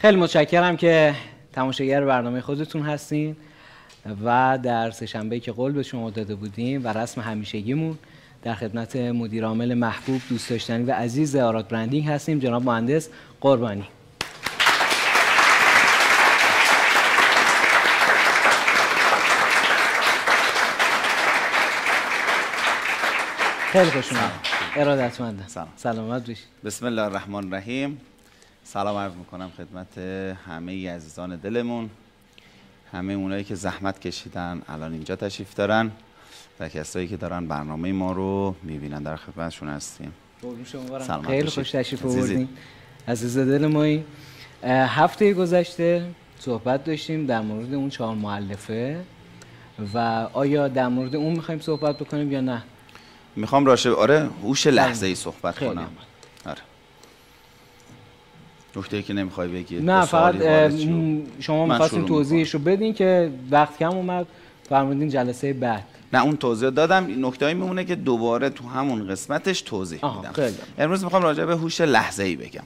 خیلی متشکرم که تماشاگر برنامه خودتون هستین و در سهشنبه که قول به شما داده بودیم و رسم همیشگیمون در خدمت مدیر عامل محبوب دوست داشتنی و عزیز آرات برندینگ هستیم. جناب مهندس قربانی. خیلی خوش اومد ارادتمندم. سلام. سلامت باشید بسم الله الرحمن الرحیم. سلام عرض می‌کنم خدمت همه عزیزان دلمون. همه اونایی که زحمت کشیدن الان اینجا تشریف دارن و کسایی که دارن برنامه ما رو می‌بینن. در خدمتشون هستیم. سلامت خیلی. خوش تشریف. آوردین. عزیز دل مایی هفته گذشته صحبت داشتیم در مورد اون چهار معلفه و آیا در مورد اون می‌خوایم صحبت بکنیم یا نه؟ می‌خوام راشه آره هوش لحظه ای صحبت خیلی کنم. نکته که نمی‌خوای بگی نه فقط شما می‌خواستین توضیحش رو بدین که وقت کم اومد فرمودین جلسه بعد. نه اون توضیح دادم. نکته میمونه که دوباره تو همون قسمتش توضیح میدم. امروز می‌خوام راجع به هوش لحظه ای بگم.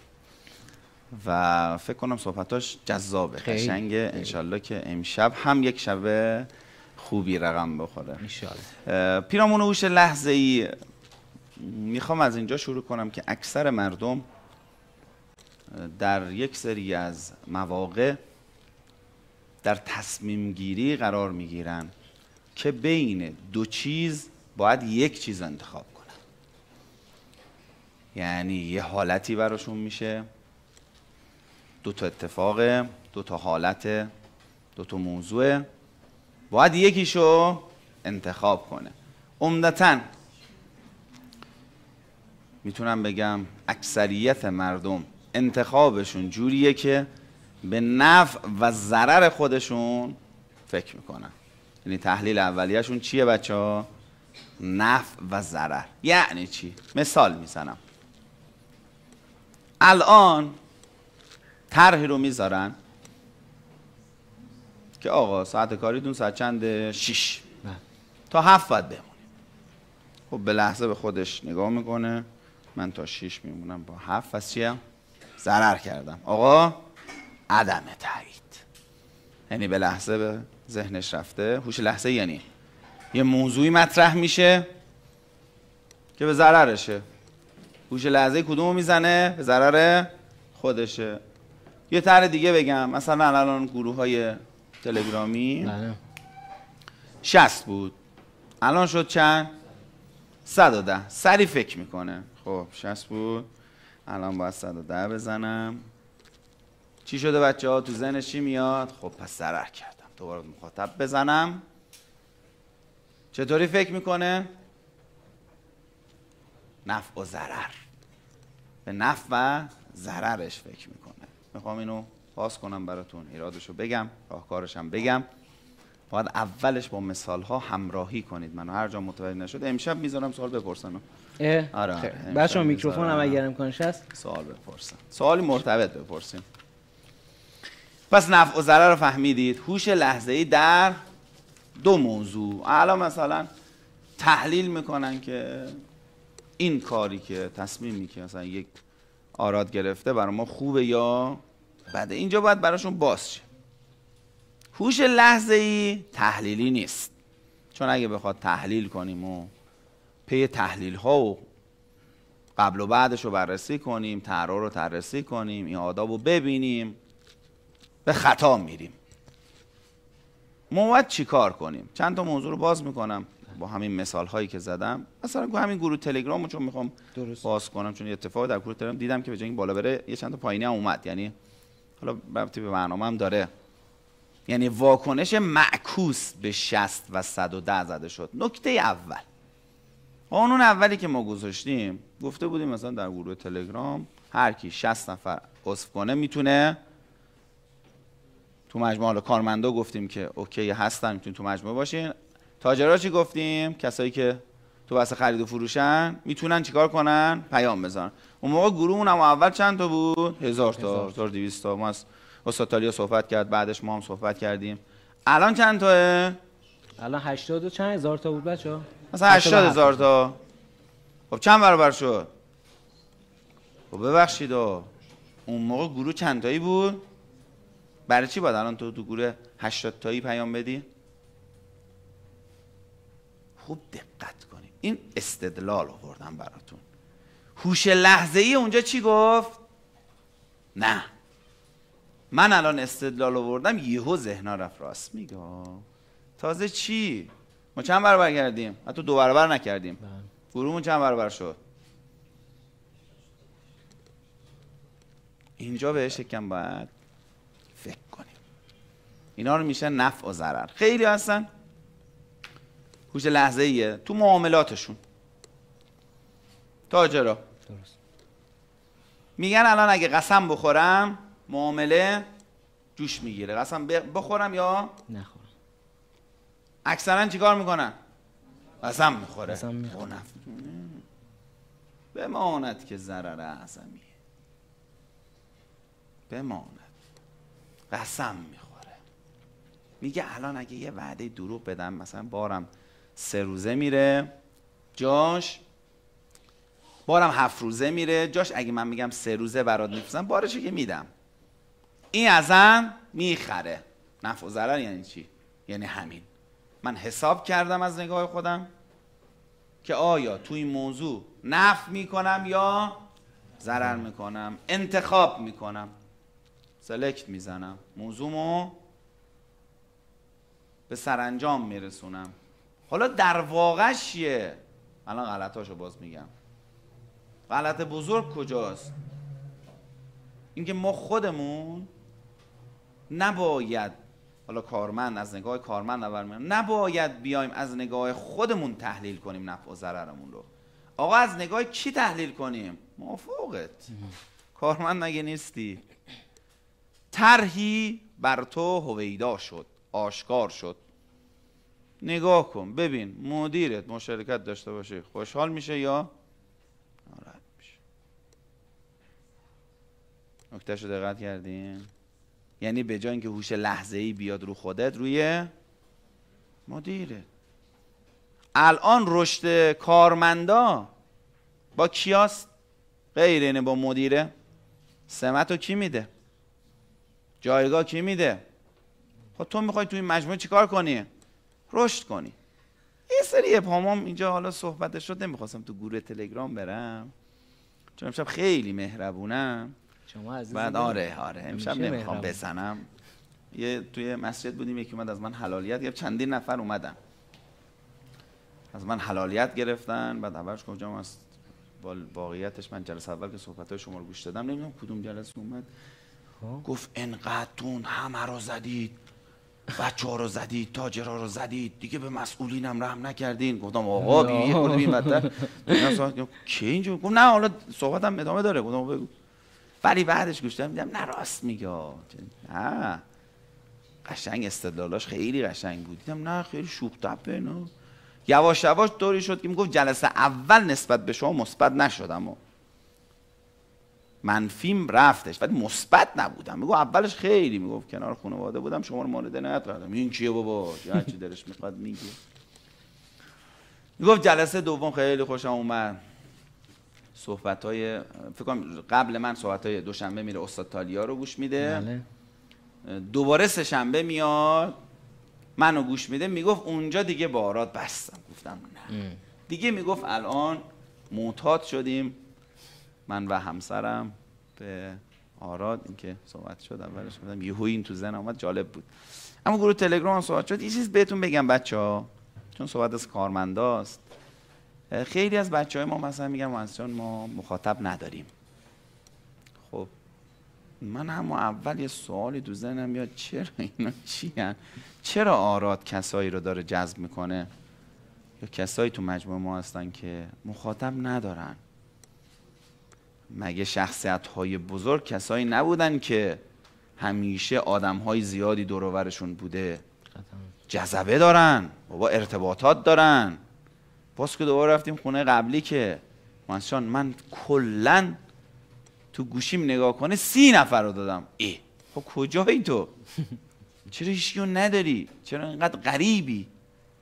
و فکر کنم صحبتاش جذابه قشنگه. انشالله که امشب هم یک شب خوبی رقم بخوره. انشالله. پیرامون هوش لحظه ای می‌خوام از اینجا شروع کنم که اکثر مردم در یک سری از مواقع در تصمیم گیری قرار می‌گیرن که بین دو چیز باید یک چیز انتخاب کنن. یعنی یه حالتی براشون میشه دو تا اتفاق دو تا حالت دو تا موضوع باید یکیشو انتخاب کنه. عمدتا می‌تونم بگم اکثریت مردم انتخابشون جوریه که به نفع و ضرر خودشون فکر می‌کنن یعنی تحلیل اولیهشون چیه بچه ها؟ نفع و ضرر یعنی چی؟ مثال می‌زنم الان طرحی رو می‌ذارن که آقا ساعت کاریتون ساعت چنده؟ شیش. تا هفت باید بمونیم خب به لحظه به خودش نگاه می‌کنه من تا شیش میمونم با هفت پس چیه؟ ضرر کردم. آقا عدم تایید. یعنی به لحظه به ذهنش رفته. هوش لحظه یعنی یه موضوعی مطرح میشه که به ضررشه. هوش لحظه کدومو می‌زنه؟ به ضرر خودشه. یه طرح دیگه بگم. مثلا الان گروه های تلگرامی. بله. 60 بود. الان شد چند؟ 110 سری فکر می‌کنه. خب 60 بود. الان باید 110 بزنم. چی شده بچه ها تو ذهنش چی میاد؟ خب پس ضرر کردم. دوباره مخاطب بزنم. چطوری فکر می‌کنه؟ نفع و ضرر. به نفع و ضررش فکر می‌کنه. می‌خوام اینو باز کنم براتون. ایرادشو بگم. راهکارشم بگم. باید اولش با مثال ها همراهی کنید منو. هر جا متوجه نشد امشب می‌ذارم سوال بپرسن. آره، ها میکروفون هم. اگر امکانش هست. سوال بپرسن. سوالی مرتبط بپرسیم. پس نفع و ضرر رو فهمیدید. هوش لحظه ای در دو موضوع. الان مثلا تحلیل می‌کنن که این کاری که تصمیمی که مثلا یک آراد گرفته برای ما خوبه یا بده. اینجا باید براشون باز شه. هوش لحظه ای تحلیلی نیست. چون اگه بخواد تحلیل کنیم و پی تحلیل ها و قبل و بعدش رو بررسی کنیم طرح رو بررسی کنیم این آداب رو ببینیم به خطا میریم. ما باید چی کار کنیم؟ چند تا موضوع رو باز می‌کنم. با همین مثال هایی که زدم. مثلا همین گروه تلگرام رو چون می‌خوام درست. باز کنم چون یه اتفاقی در گروه تلگرام دیدم که به جای بالا بره یه چند تا پایینی هم اومد. یعنی حالا ربطی به برنامه هم داره. یعنی واکنش معکوس به 60 و 110 زده شد. نکته اول. قانون اولی که ما گذاشتیم گفته بودیم مثلا در گروه تلگرام هر کی 60 نفر عضو کنه می‌تونه تو مجموعه حالا کارمندا گفتیم که اوکی هستن می‌تونید تو مجموعه باشین. تاجرها چی گفتیم؟ کسایی که تو بحث خرید و فروشن می‌تونن چیکار کنن؟ پیام بزنن. اون موقع گروهمون هم اول چند تا بود؟ هزار تا 1200 تا. ما از استاد تالیا صحبت کرد بعدش ما هم صحبت کردیم. الان چند تاه الان 80 و چند هزار تا بود بچه مثلا 80 هزار تا. خب چند برابر شد؟ خب ببخشید. اون موقع گروه چند تایی بود؟ برای چی باید الان تو تو گروه 80 تایی پیام بدی؟ خوب دقت کنید این استدلال آوردم براتون. هوش لحظه ای اونجا چی گفت؟ نه. من الان استدلال آوردم یهو ذهنا رفت راست. میگه تازه چی؟ ما چند برابر کردیم حتی دو برابر نکردیم. بله. گروهمون چند برابر شد؟ اینجا بهش یکم باید فکر کنیم. اینا رو میشه نفع و ضرر. خیلی هستن. هوش لحظه ایه. تو معاملاتشون. تاجرا. درست. میگن الان اگه قسم بخورم معامله جوش می‌گیره. قسم بخورم یا نخورم. اکثرا چیکار می‌کنن؟ قسم می‌خوره. قسم می‌خوره. خب بماند که ضرر اعظمیه. بماند. قسم می‌خوره. میگه الان اگه یه وعده دروغ بدم مثلا بارم سه روزه میره جاش بارم هفت روزه میره جاش اگه من میگم سه روزه برات میفرستم بارشو که میدم. این ازن می‌خره. نفع و ضرر یعنی چی؟ یعنی همین. من حساب کردم از نگاه خودم که آیا تو این موضوع نفع می‌کنم یا ضرر می‌کنم؟ انتخاب می‌کنم. سلکت می‌زنم. موضوعمو به سرانجام میرسونم. حالا در واقع چیه؟ الان غلطاشو باز میگم. غلط بزرگ کجاست؟ اینکه ما خودمون نباید حالا کارمند از نگاه کارمند اول نباید بیایم از نگاه خودمون تحلیل کنیم نفع و ضررمون رو. آقا از نگاه کی تحلیل کنیم؟ موافقت. کارمند مگه نیستی؟ طرحی بر تو هویدا شد آشکار شد. نگاه کن ببین مدیرت مشارکت داشته باشه خوشحال میشه یا؟ ناراحت میشه. نکتهش رو دقت کردین؟ یعنی به جای اینکه هوش لحظه ای بیاد رو خودت روی مدیره الان رشد کارمندا با کیاست غیر اینه با مدیره. سمت رو کی میده؟ جایگاه کی میده؟ خب تو می‌خوای توی این مجموعه چیکار کنی؟ رشد کنی. یه سری ابهامام اینجا حالا صحبتش شد نمی‌خواستم تو گروه تلگرام برم. چون امشب خیلی مهربونم. شما عزیز بعد. آره آره. امشب نمی‌خوام. بزنم. یه توی مسجد بودیم یکی اومد از من حلالیت گرفت. چندین نفر اومدن. از من حلالیت گرفتن. بعد اولش گفتم از واقعیتش من جلسه اول که صحبت های شما رو گوش دادم نمی‌دونم کدوم جلسه اومد. خب. گفت انقدرتون همه رو زدید. بچه ها رو زدید تاجرها رو زدید. دیگه به مسئولینم رحم نکردین. گفتم آقا بی یه خورده بی بدتر کی اینجا؟ گفت نه حالا صحبتم ادامه داره. گفتم بگو. ولی بعدش گوش دادم دیدم نه راست میگه. نه. قشنگ استدلالاش خیلی قشنگ بود. دیدم نه خیلی شوخ طبعه نه. یواش یواش طوری شد که می‌گفت جلسه اول نسبت به شما مثبت نشدم و منفیم رفتش ولی مثبت نبودم. میگو اولش خیلی می‌گفت کنار خانواده بودم شما رو مورد عنایت قرار. این کیه بابا؟ یا چی دلش می‌خواد میگه. می‌گفت جلسه دوم خیلی خوشم اومد. صحبت های فکر کنم قبل من صحبت های دوشنبه میره استاد تالیا رو گوش میده. بله. دوباره سه شنبه میاد منو گوش میده می‌گفت اونجا دیگه بارات بستم. گفتم نه. ام. دیگه می‌گفت الان معتاد شدیم. من و همسرم به آراد اینکه صحبت شد اولش گفتم یهو این تو زن آمد جالب بود. اما گروه تلگرام صحبت شد. یه چیز بهتون بگم بچه ها چون صحبت از کارمنداست. خیلی از بچه های ما مثلا میگن مهندس جان ما مخاطب نداریم. خب من هم اول یه سوالی تو ذهنم میاد چرا اینا چی هن؟ چرا آراد کسایی رو داره جذب می‌کنه؟ یا کسایی تو مجموعه ما هستن که مخاطب ندارن؟ مگه شخصیت های بزرگ کسایی نبودن که همیشه آدم های زیادی دور و برشون بوده. جذبه دارن بابا ارتباطات دارن. باز که دوباره رفتیم خونه قبلی که مانسان من کلا تو گوشیم نگاه کنه سی نفر رو دادم. ای خب کجایی تو؟ چرا هیچکی رو نداری؟ چرا اینقدر غریبی؟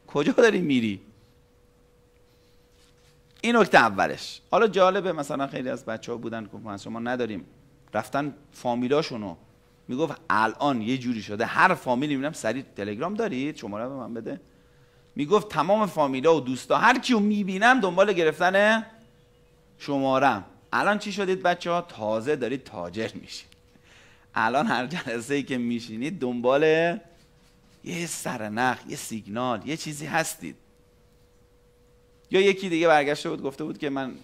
کجا داری میری؟ این نکته اولش. حالا جالبه مثلا خیلی از بچه ها بودن که ما نداریم. رفتن فامیلاشونو. می‌گفت الان یه جوری شده. هر فامیلی می‌بینم سریع تلگرام دارید؟ شماره به من بده. می‌گفت تمام فامیلا و دوستا هر کیو می‌بینم دنبال گرفتن شمارم. الان چی شدید بچه ها تازه دارید تاجر میشید. الان هر جلسه ای که میشینید دنبال یه سرنخ یه سیگنال یه چیزی هستید. یا یکی دیگه برگشته بود گفته بود که من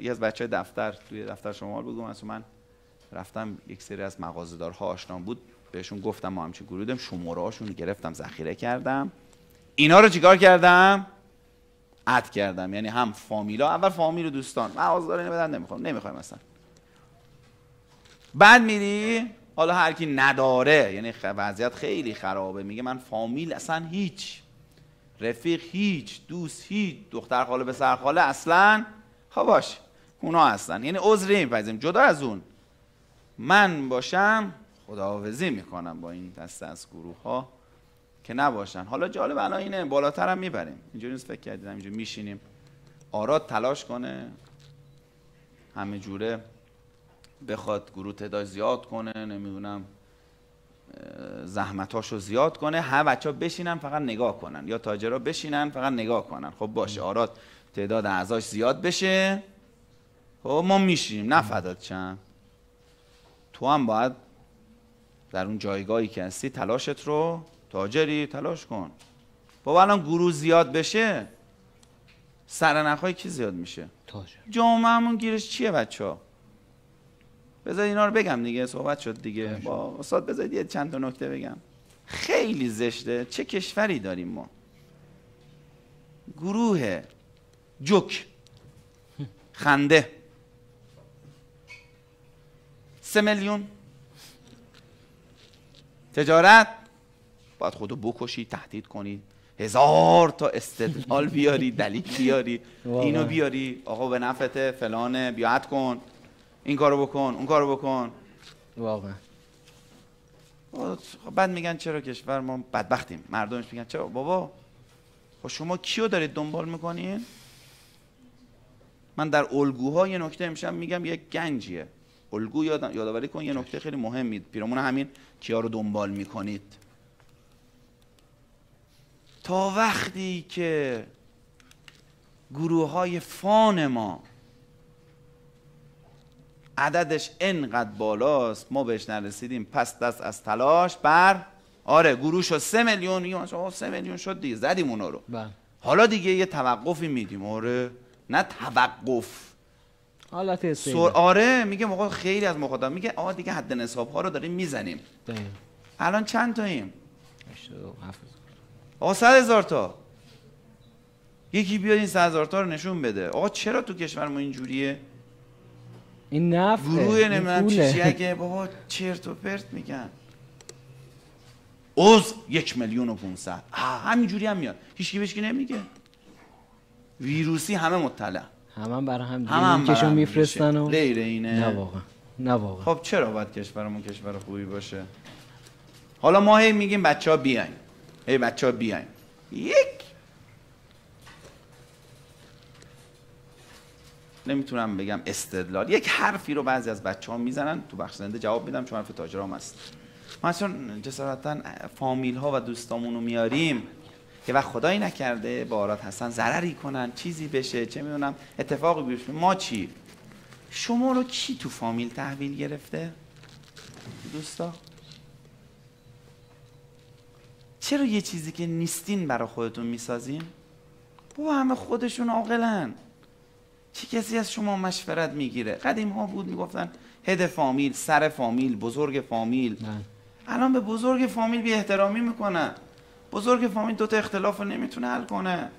یه از بچه دفتر توی دفتر شما بگم از من رفتم یک سری از مغازه‌دارها آشنا بود. بهشون گفتم ما همچین گروه شماره هاشون گرفتم ذخیره کردم. اینا رو چیکار کردم؟ اد کردم. یعنی هم فامیلا اول فامیل و دوستان. مغازه‌دار اینو بدن نمی‌خوام نمی‌خوایم مثلا بعد میری حالا هر کی نداره یعنی وضعیت خیلی خرابه. میگه من فامیل اصلا هیچ. رفیق هیچ دوست هیچ دختر خاله به سر خاله اصلا. خب باش اونا هستن. یعنی عذری نمیپذیم جدا از اون من باشم خداحافظی می‌کنم با این دسته از گروه ها که نباشن. حالا جالب الان اینه بالاتر هم می‌بریم. اینجوری نیست فکر کردیم اینجوری میشینیم. آراد تلاش کنه. همه جوره بخواد گروه تعداد زیاد کنه نمی‌دونم زحمتاشو زیاد کنه. هر بچه ها بشینن فقط نگاه کنن. یا تاجرها بشینن فقط نگاه کنن. خب باشه آراد تعداد اعضاش زیاد بشه. خب ما میشیم نه فدات چند تو هم باید در اون جایگاهی که هستی تلاشت رو تاجری تلاش کن. بابا الان گروه زیاد بشه سرنخهای کی زیاد میشه؟ تاجر. جامعهمون گیرش چیه بچه ها بذار اینا رو بگم دیگه صحبت شد دیگه. با استاد بذارید یه چند تا نکته بگم. خیلی زشته. چه کشوری داریم ما؟ گروه جوک. خنده. سه میلیون. تجارت. باید خودو بکشی تهدید کنی. هزار تا استدلال بیاری دلیل بیاری اینو بیاری. آقا به نفت فلانه بیاد کن. این کارو بکن اون کارو بکن. واقعا. خب بعد میگن چرا کشور ما بدبختیم؟ مردمش میگن چرا؟ بابا خب شما کیو دارید دنبال می‌کنین؟ من در الگوها یه نکته امشب میگم یک گنجیه. الگو یاد یادآوری کن یه نکته خیلی مهمی. پیرامون همین کیا رو دنبال می‌کنید. تا وقتی که گروه های فان ما عددش انقدر بالاست ما بهش نرسیدیم پس دست از تلاش بر آره گروه شد سه میلیون میگم سه میلیون شد دیگه زدیم اونا رو. بله. حالا دیگه یه توقفی میدیم آره. نه توقف. حالت سر... آره میگه موقع خیلی از مخاطب میگه آقا دیگه حد نصاب ها رو داریم می‌زنیم. الان چند تاییم؟ آقا صد هزار تا. یکی بیاد این صد هزار تا رو نشون بده. آقا چرا تو کشور ما اینجوریه؟ این نفت گروه نمی‌دونم چیزی اگه بابا چرت و پرت میگن. اوز یک میلیون و پونصد. همینجوری هم میاد. هیچکی بهشکی نمیگه. ویروسی همه مطلع. همه برای هم همه هم کشون میفرستن و غیر اینه. نه واقعا. نه واقعا. خب چرا باید کشورمون کشور خوبی باشه؟ حالا ما هی میگیم بچه ها بیاین. هی بچه ها بیاین. یک. نمی‌تونم بگم استدلال. یک حرفی رو بعضی از بچه ها می‌زنن تو بخش زنده جواب میدم چون حرف تاجرام هست ما چون جسارتا فامیل ها و دوستامون رو میاریم. که وقت خدایی نکرده بارات هستن ضرری کنن چیزی بشه چه می‌دونم اتفاقی بیفته. ما چی؟ شما رو کی تو فامیل تحویل گرفته؟ دوستا؟ چرا یه چیزی که نیستین برای خودتون می‌سازین؟ بابا همه خودشون عاقلن. چه کسی از شما مشورت می‌گیره؟ قدیم ها بود می‌گفتن هد فامیل سر فامیل بزرگ فامیل. الان به بزرگ فامیل بی احترامی می‌کنن بزرگ فامیل دوتا اختلاف رو نمی‌تونه حل کنه.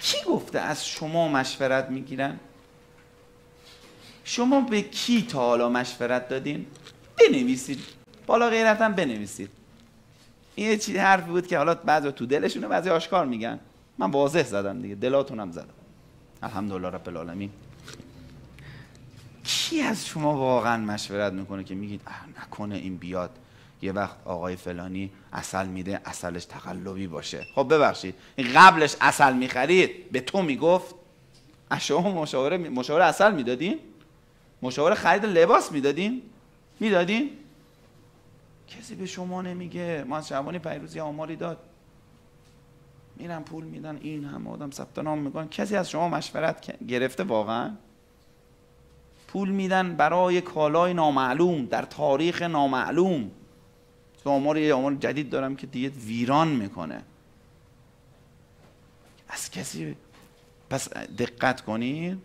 کی گفته از شما مشورت می‌گیرن؟ شما به کی تا حالا مشورت دادین؟ بنویسید. بالا غیرتا بنویسید. این یه چیزی حرفی بود که حالا بعضی تو دلشونه بعضی آشکار میگن. من واضح زدم دیگه دلاتونم زدم الحمدلله رب العالمین. کی از شما واقعا مشورت می‌کنه که میگید نکنه این بیاد یه وقت آقای فلانی اصل میده اصلش تقلبی باشه. خب ببخشید قبلش اصل می‌خرید به تو می‌گفت. شما مشاوره مشاوره اصل می‌دادین؟ مشاوره خرید لباس می‌دادین؟ می‌دادین؟ کسی به شما نمیگه؟ ما از شعبانی پیروزی آماری داد. میرن پول میدن این هم آدم ثبت نام می‌کنن. کسی از شما مشورت گرفته واقعا؟ پول میدن برای کالای نامعلوم در تاریخ نامعلوم. آمار یه آمار جدید دارم که دیگه ویران می‌کنه. از کسی پس دقت کنید.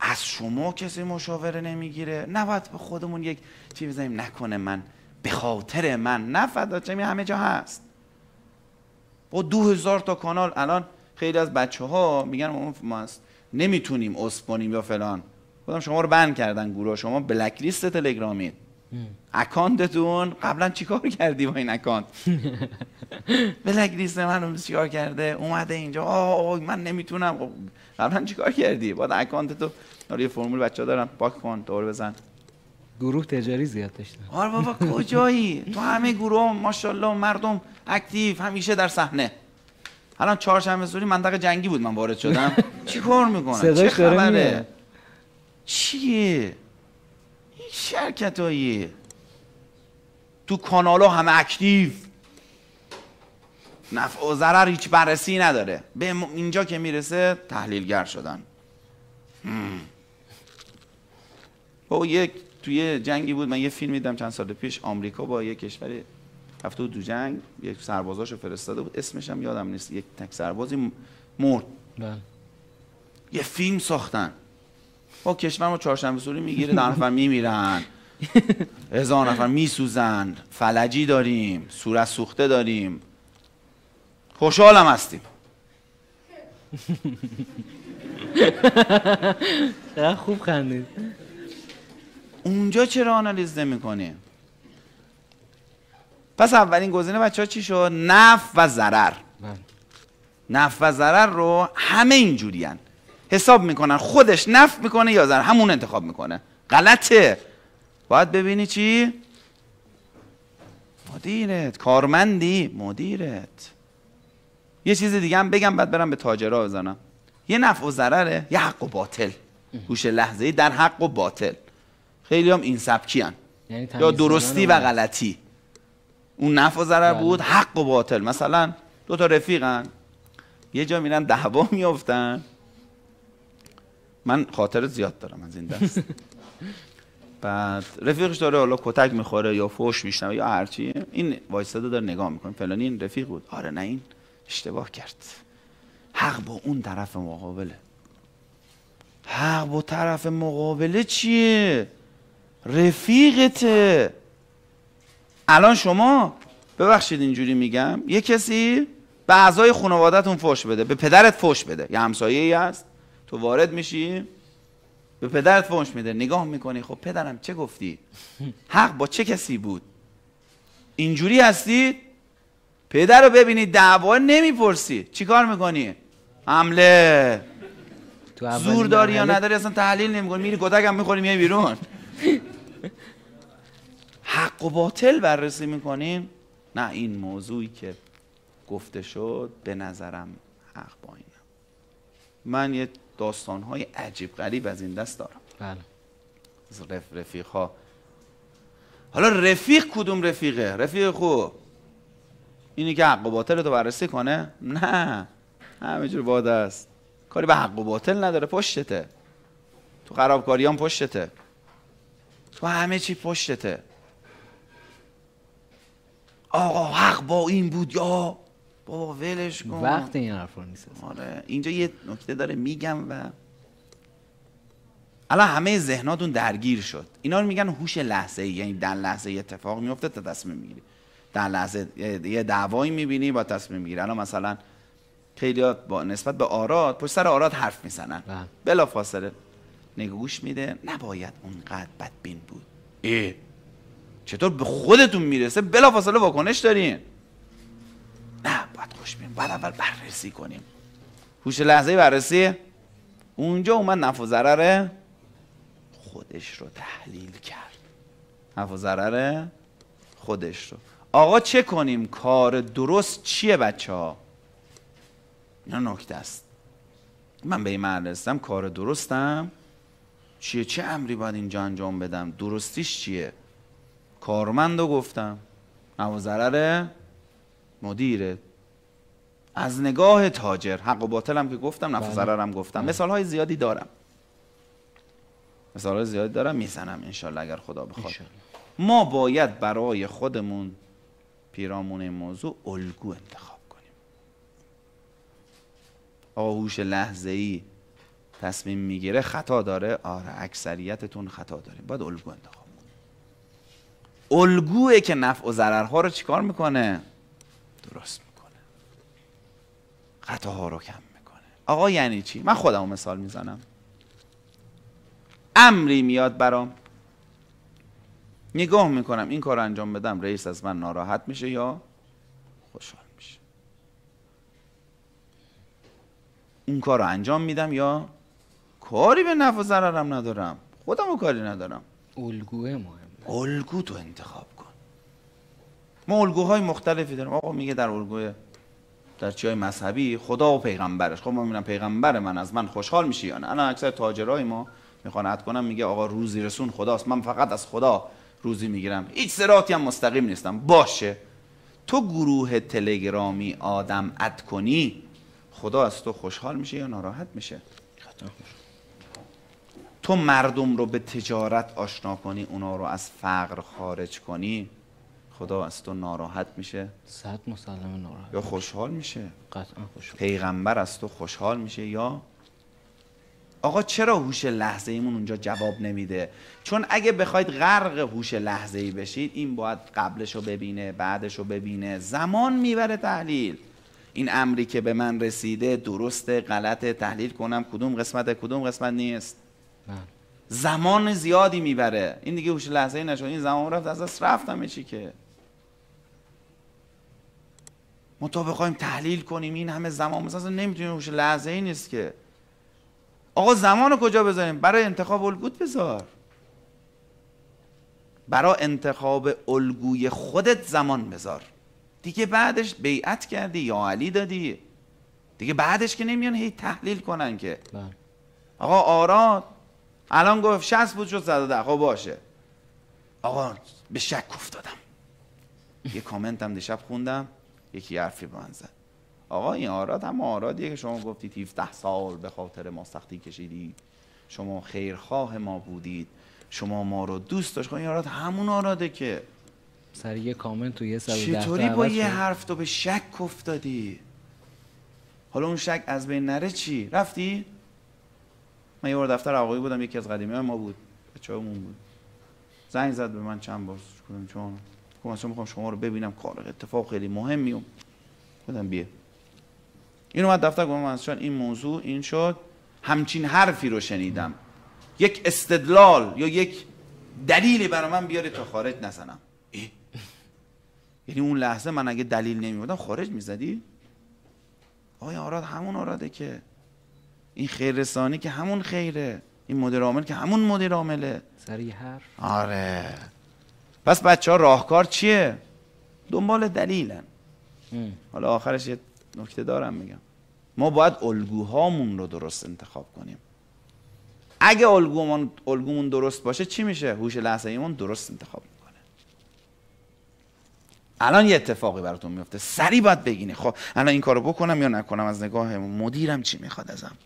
از شما کسی مشاوره نمی‌گیره. نباید به خودمون یک چی بزنیم. نکنه من به خاطر من نه فدا همه جا هست. با دو هزار تا کانال الان خیلی از بچه ها میگن ما نمی‌تونیم اسپانیم یا فلان. خودم شما رو بند کردن گروه شما بلک لیست تلگرامید اکانتتون قبلا چیکار کردی با این اکانت؟ بلک لیست من رو چیکار کرده؟ اومده اینجا. آه من نمی‌تونم. خب، قبلا چیکار کردی؟ با account تو یه فرمول بچه ها دارن. پاک کن دور بزن. گروه تجاری زیاد داشتن آره بابا کجایی؟ تو همه گروه ماشاءالله مردم active همیشه در صحنه. الان چهارشنبه سوری منطقه جنگی بود من وارد شدم. چی کار می‌کنن چه خبره؟ چیه؟ این شرکت هایی تو کانال ها همه active. نفع و ضرر هیچ بررسی نداره. به اینجا که می‌رسه تحلیلگر شدن. با یک توی جنگی بود. من یه فیلم دیدم چند سال پیش آمریکا با یک کشور هفته دو جنگ یک سربازاشو فرستاده بود. اسمش هم یادم نیست. یک تک سربازی مرد. بله. یه فیلم ساختن. با کشور ما چهارشنبه سوری می‌گیره در نفر میمیرن. هزار نفر میسوزن. فلجی داریم. صورت سوخته داریم. خوشحالم هستیم. خوب خندید. اونجا چرا آنالیز نمی‌کنیم پس اولین گزینه بچه ها چی شد؟ نف و ضرر. بله. نف و ضرر رو همه اینجوری حساب می‌کنن خودش نف می‌کنه یا ضرر. همون انتخاب می‌کنه. غلطه. باید ببینی چی؟ مدیرت. کارمندی. مدیرت. یه چیز دیگه هم بگم بعد برم به تاجرها بزنم. یه نفع و ضرره. یه حق و باطل. گوش لحظه ای در حق و باطل. خیلی هم این سبکی هن. یعنی یا درستی و غلطی. اون نفع و ضرر بله. بود حق و باطل. مثلا دو تا رفیقن یه جا میرن دعوا میافتن. من خاطر زیاد دارم از این دست. بعد رفیقش داره حالا کتک می‌خوره یا فوش میشنوه یا هرچی این وایستاده داره نگاه می‌کنه. فلانی این رفیق بود. آره نه این اشتباه کرد. حق با اون طرف مقابله. حق با طرف مقابله چیه؟ رفیقته. الان شما ببخشید اینجوری میگم یه کسی به اعضای خانوادهتون فوش بده به پدرت فوش بده. یه همسایه ای هست تو وارد میشی به پدرت فوش میده. نگاه می‌کنی خب پدرم چه گفتی؟ حق با چه کسی بود؟ اینجوری هستی؟ پدر رو ببینی دعوا نمی‌پرسی. چیکار می‌کنی؟ حمله. زور داری یا نداری؟ اصلا تحلیل نمی‌کنی. میری کتک هم می‌خوری میای بیرون. حق و باطل بررسی می‌کنیم؟ نه این موضوعی که گفته شد به نظرم حق با اینم من یه داستان های عجیب غریب از این دست دارم. بله. رف رفیق ها حالا رفیق کدوم رفیقه؟ رفیق خوب اینی که حق و باطل تو بررسی کنه؟ نه. همه جور باده است. کاری به حق و باطل نداره پشتته. تو خرابکاری هم پشتته. تو همه چی پشتته. آقا حق با این بود یا؟ بابا ولش کن. وقت این حرف نیست. آره اینجا یه نکته داره میگم و الان همه ذهناتون درگیر شد. اینا رو میگن هوش لحظه ای یعنی در لحظه اتفاق میفته تا تصمیم می‌گیری. در لحظه یه دعوایی می‌بینی با تصمیم می‌گیری. الان مثلا خیلی با نسبت به آراد پشت سر آراد حرف می‌زنن. بلا فاصله نگوش میده. نباید اونقدر بدبین بود. ای. چطور به خودتون می‌رسه؟ بلا فاصله واکنش دارین. نه باید خوش بین. باید اول بررسی کنیم. هوش لحظه بررسی. اونجا اومد نفع و ضرر خودش رو تحلیل کرد. نفع و ضرر خودش رو. آقا چه کنیم؟ کار درست چیه بچه ها؟ اینا نکته است. من به این رسیدم کار درستم. چیه؟ چه امری باید اینجا انجام بدم؟ درستیش چیه؟ کارمند رو گفتم. و ضرر مدیره. از نگاه تاجر حق و باطل هم که گفتم نفع بله. ضرر هم گفتم. بله. مثال های زیادی دارم. مثال های زیادی دارم می‌زنم انشالله اگر خدا بخواد. انشالله. ما باید برای خودمون پیرامون این موضوع الگو انتخاب کنیم. آقا هوش لحظه ای تصمیم می‌گیره خطا داره؟ آره اکثریتتون خطا داریم. باید الگو انتخاب کنیم. الگوه که نفع و ضررها رو چیکار می‌کنه؟ درست می‌کنه. خطاها رو کم می‌کنه. آقا یعنی چی؟ من خودم رو مثال می‌زنم. امری میاد برام. نگاه می‌کنم این کار انجام بدم رئیس از من ناراحت میشه یا خوشحال میشه؟ اون کار رو انجام میدم یا کاری به نفع و ضررم ندارم. خودم کاری ندارم. الگوه مهمه الگو تو انتخاب کن. ما الگوهای مختلفی داریم. آقا میگه در الگوی در چیای مذهبی خدا و پیغمبرش. خب ما می‌بینم پیغمبر من از من خوشحال میشه یا نه؟ الان اکثر تاجرای ما می‌خوان عد کنم میگه آقا روزی رسون خداست. من فقط از خدا روزی می‌گیرم. هیچ سراتی هم مستقیم نیستم. باشه. تو گروه تلگرامی آدم اد کنی خدا از تو خوشحال میشه یا ناراحت میشه؟ خطا تو مردم رو به تجارت آشنا کنی اونا رو از فقر خارج کنی خدا از تو ناراحت میشه. صد مسلم ناراحت یا خوشحال میشه. قطعا خوش پیغمبر از تو خوشحال میشه یا؟ آقا چرا هوش لحظه ایمون اونجا جواب نمیده؟ چون اگه بخواید غرق هوش لحظه ای بشید این باید قبلش رو ببینه بعدش رو ببینه. زمان می‌بره تحلیل. این امری که به من رسیده درسته غلطه تحلیل کنم کدوم قسمت کدوم قسمت نیست. زمان زیادی می‌بره. این دیگه هوش لحظه ای نشد. این زمان رفت از دست رفت همه چی که. ما تا بخوایم تحلیل کنیم این همه زمان مثلا نمی‌تونیم هوش لحظه ای نیست که. آقا زمان رو کجا بذاریم؟ برای انتخاب الگوت بذار. برای انتخاب الگوی خودت زمان بذار. دیگه بعدش بیعت کردی یا علی دادی. دیگه بعدش که نمیان هی تحلیل کنن که. بله. آقا آراد. الان گفت 60 بود شد 110 خب باشه. آقا به شک افتادم. یه کامنت هم دیشب خوندم. یکی حرفی به من زد. آقا این آراد هم آرادیه که شما گفتید 17 سال به خاطر ما سختی کشیدید. شما خیرخواه ما بودید. شما ما رو دوست داشت. خب این آراد همون آراده که. سر یه کامنت تو یه سر چطوری با یه. حرف تو به شک افتادی؟ حالا اون شک از بین نره چی؟ رفتی؟ من یه بار دفتر آقایی بودم یکی از قدیمی ما بود بچه‌مون بود. زنگ زد به من چند بار گفتم چون گفتم می‌خوام شما رو ببینم کار اتفاق خیلی مهمی و بیا. این اومد دفتر گفتم من این موضوع این شد همچین حرفی رو شنیدم. یک استدلال یا یک دلیلی برای من بیاری تا خارج نزنم. یعنی اون لحظه من اگه دلیل نمیبودم خارج می‌زدی؟ آیا آراد همون آراده که این خیر رسانی که همون خیره. این مدیر عامل که همون مدیر عامله. سر یه حرف. آره. پس بچه ها راهکار چیه؟ دنبال دلیلن. ام. حالا آخرش یه نکته دارم میگم. ما باید الگوهامون رو درست انتخاب کنیم. اگه الگومون الگومون درست باشه چی میشه؟ هوش لحظه ایمون درست انتخاب می‌کنه. الان یه اتفاقی براتون میفته سری باید بگینه خب الان این کارو بکنم یا نکنم؟ از نگاه مدیرم چی می‌خواد ازم؟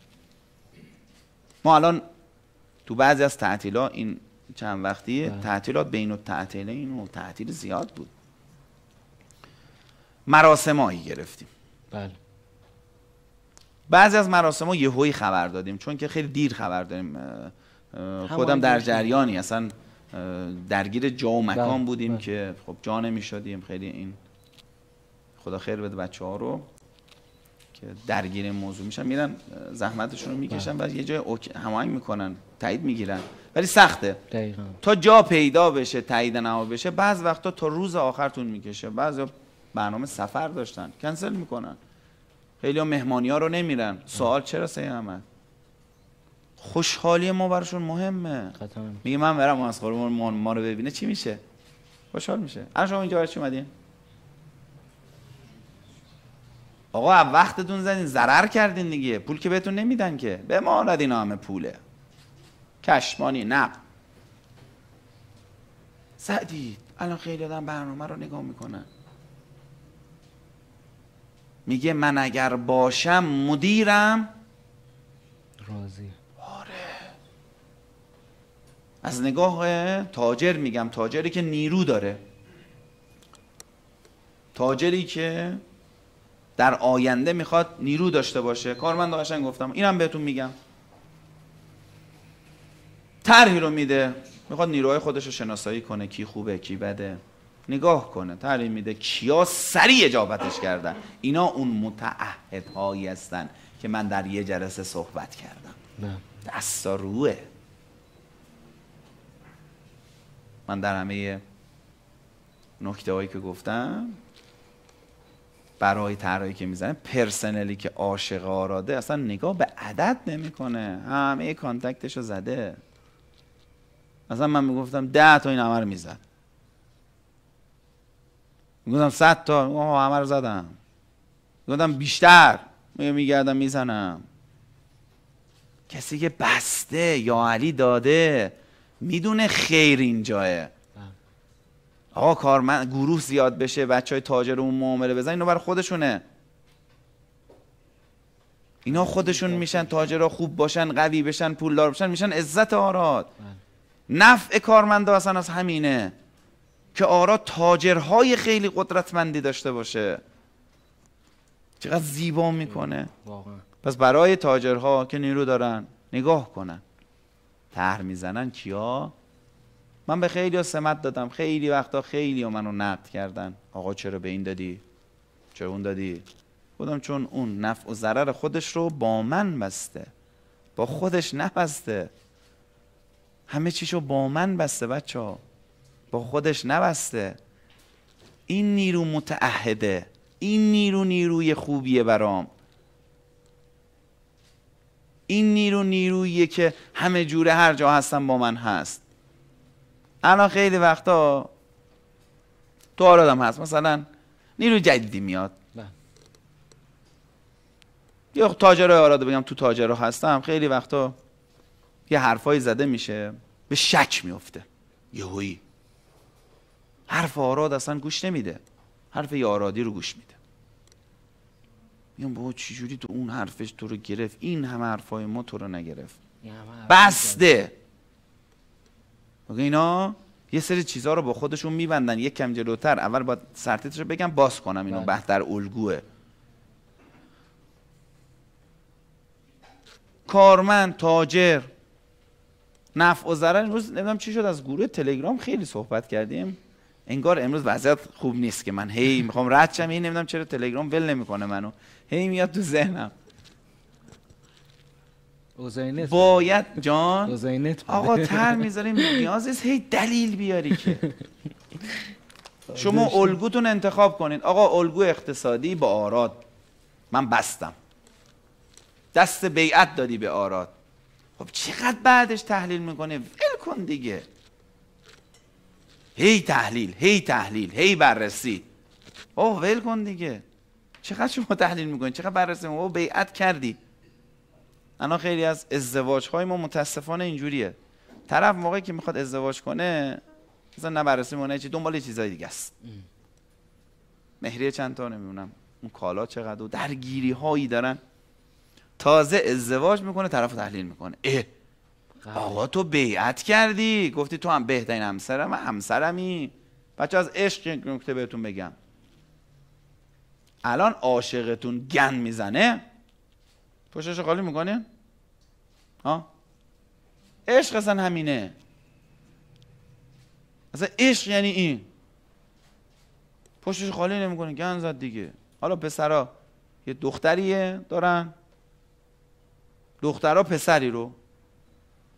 ما الان تو بعضی از تعطیلات این چند وقتیه بله. تعطیلات بین التعطیلین و تعطیل زیاد بود. مراسمایی گرفتیم. بله. بعضی از مراسم ها یهویی خبر دادیم چون که خیلی دیر خبر اه، خودم در جریانی اصلا درگیر جا و مکان بله، بودیم بله. که خب جا نمی شدیم خیلی این خدا خیر بده بچه ها رو. که درگیر این موضوع میشن میرن زحمتشون رو می‌کشن بله. و یه جای اوک- هماهنگ می‌کنن تایید می‌گیرن. ولی سخته. دقیقا. تا جا پیدا بشه تایید نما بشه بعض وقتا تا روز آخر طول می‌کشه. بعضی برنامه سفر داشتن کنسل می‌کنن. خیلی ها مهمانی ها رو نمیرن. سوال چرا سه احمد خوشحالی ما براشون مهمه. میگه من برم از ما رو ببینه چی میشه؟ خوشحال میشه. الان شما اینجا برای چی اومدین؟ آقا وقتتون زدین ضرر کردین دیگه. پول که بهتون نمیدن که. به ما دادین همه پوله. کشمانی نقد. زدید الان خیلی آدم برنامه رو نگاه می‌کنن میگه من اگر باشم مدیرم. راضی. از نگاه تاجر میگم. تاجری که نیرو داره. تاجری که در آینده می‌خواد نیرو داشته باشه. کارمند قشنگ گفتم. اینم بهتون میگم. طرحی رو میده. می‌خواد نیروهای خودش رو شناسایی کنه. کی خوبه کی بده. نگاه کنه. طرحی میده. کیا سریع اجابتش کردن. اینا اون متعهدهایی هستن که من در یه جلسه صحبت کردم. نه. دستا روه. من در همه نکته هایی که گفتم برای طرحی که می‌زنه پرسنلی که عاشق آراده اصلا نگاه به عدد نمی‌کنه. همه کانتکتش رو زده. اصلا من می‌گفتم ده تا این همه رو می‌زد. می‌گفتم صد تا. همه زدم. می‌گفتم بیشتر. میگردم می‌زنم. کسی که بسته یا علی داده می‌دونه خیر اینجاه آقا کارمند گروه زیاد بشه بچه های تاجر اون معامله بزن اینو برای خودشونه. اینا خودشون میشن تاجرها خوب باشن قوی بشن پولدار بشن میشن عزت آراد. نفع کارمندا اصلا از همینه که آراد تاجرهای خیلی قدرتمندی داشته باشه. چقدر زیبا می‌کنه. واقعا. پس برای تاجرها که نیرو دارن نگاه کنن. طرح می‌زنن کیا؟ من به خیلی سمت دادم. خیلی وقتا خیلی منو نقد کردن. آقا چرا به این دادی؟ چرا اون دادی؟ بودم چون اون نفع و ضرر خودش رو با من بسته. با خودش نبسته. همه چیشو با من بسته بچه ها با خودش نبسته. این نیرو متعهده. این نیرو نیروی خوبیه برام. این نیرو نیروییه که همه جوره هر جا هستم با من هست. الان خیلی وقتا تو آرادم هست. مثلا نیرو جدیدی میاد. بله. یا تاجرای آراده بگم تو تاجرها هستم خیلی وقتا یه حرفایی زده میشه به شک میفته. یهویی. حرف آراد اصلا گوش نمیده. حرف یه آرادی رو گوش میده. میگم بابا چجوری تو اون حرفش تو رو گرفت؟ این همه حرفای ما تو رو نگرفت. بسته. اینا یه سری چیزها رو با خودشون میبندن. یک کم جلوتر. اول باید سرتیتر رو بگم باز کنم اینو. بله. بحث در الگوه. کارمند تاجر نفع و ضرر. امروز نمی‌دونم چی شد. از گروه تلگرام خیلی صحبت کردیم. انگار امروز وضعیت خوب نیست که من. هی می‌خوام رد شم. این نمی‌دونم چرا تلگرام ول نمی‌کنه منو. هی میاد تو ذهنم. اوزاینت باید جان اوزاینت آقا تر می‌ذاریم نیاز نیست هی دلیل بیاری که. شما الگوتون انتخاب کنید آقا الگو اقتصادی با آراد. من بستم. دست بیعت دادی به آراد. خب چقدر بعدش تحلیل می‌کنه ول کن دیگه. هی تحلیل هی تحلیل هی بررسی. اوه ول کن دیگه. چقدر شما تحلیل می‌کنید چقدر بررسی اوه بیعت کردی. الان خیلی از ازدواج های ما متاسفانه اینجوریه. طرف موقعی که می‌خواد ازدواج کنه مثلا نه بررسی مونه چی دنبال چیزای دیگه است. مهریه چند تا نمی‌دونم. اون کالا چقدر و درگیری هایی دارن. تازه ازدواج می‌کنه طرف رو تحلیل می‌کنه. اه آقا تو بیعت کردی. گفتی تو هم بهترین همسرم من همسرمی. بچه از عشق نکته بهتون بگم. الان عاشقتون گن می‌زنه. رو خالی می‌کنه ها؟ عشق اصلا همینه. اصلا عشق یعنی این. پشتش خالی نمی‌کنه گن زد دیگه. حالا پسرا یه دختریه دارن. دخترها پسری رو.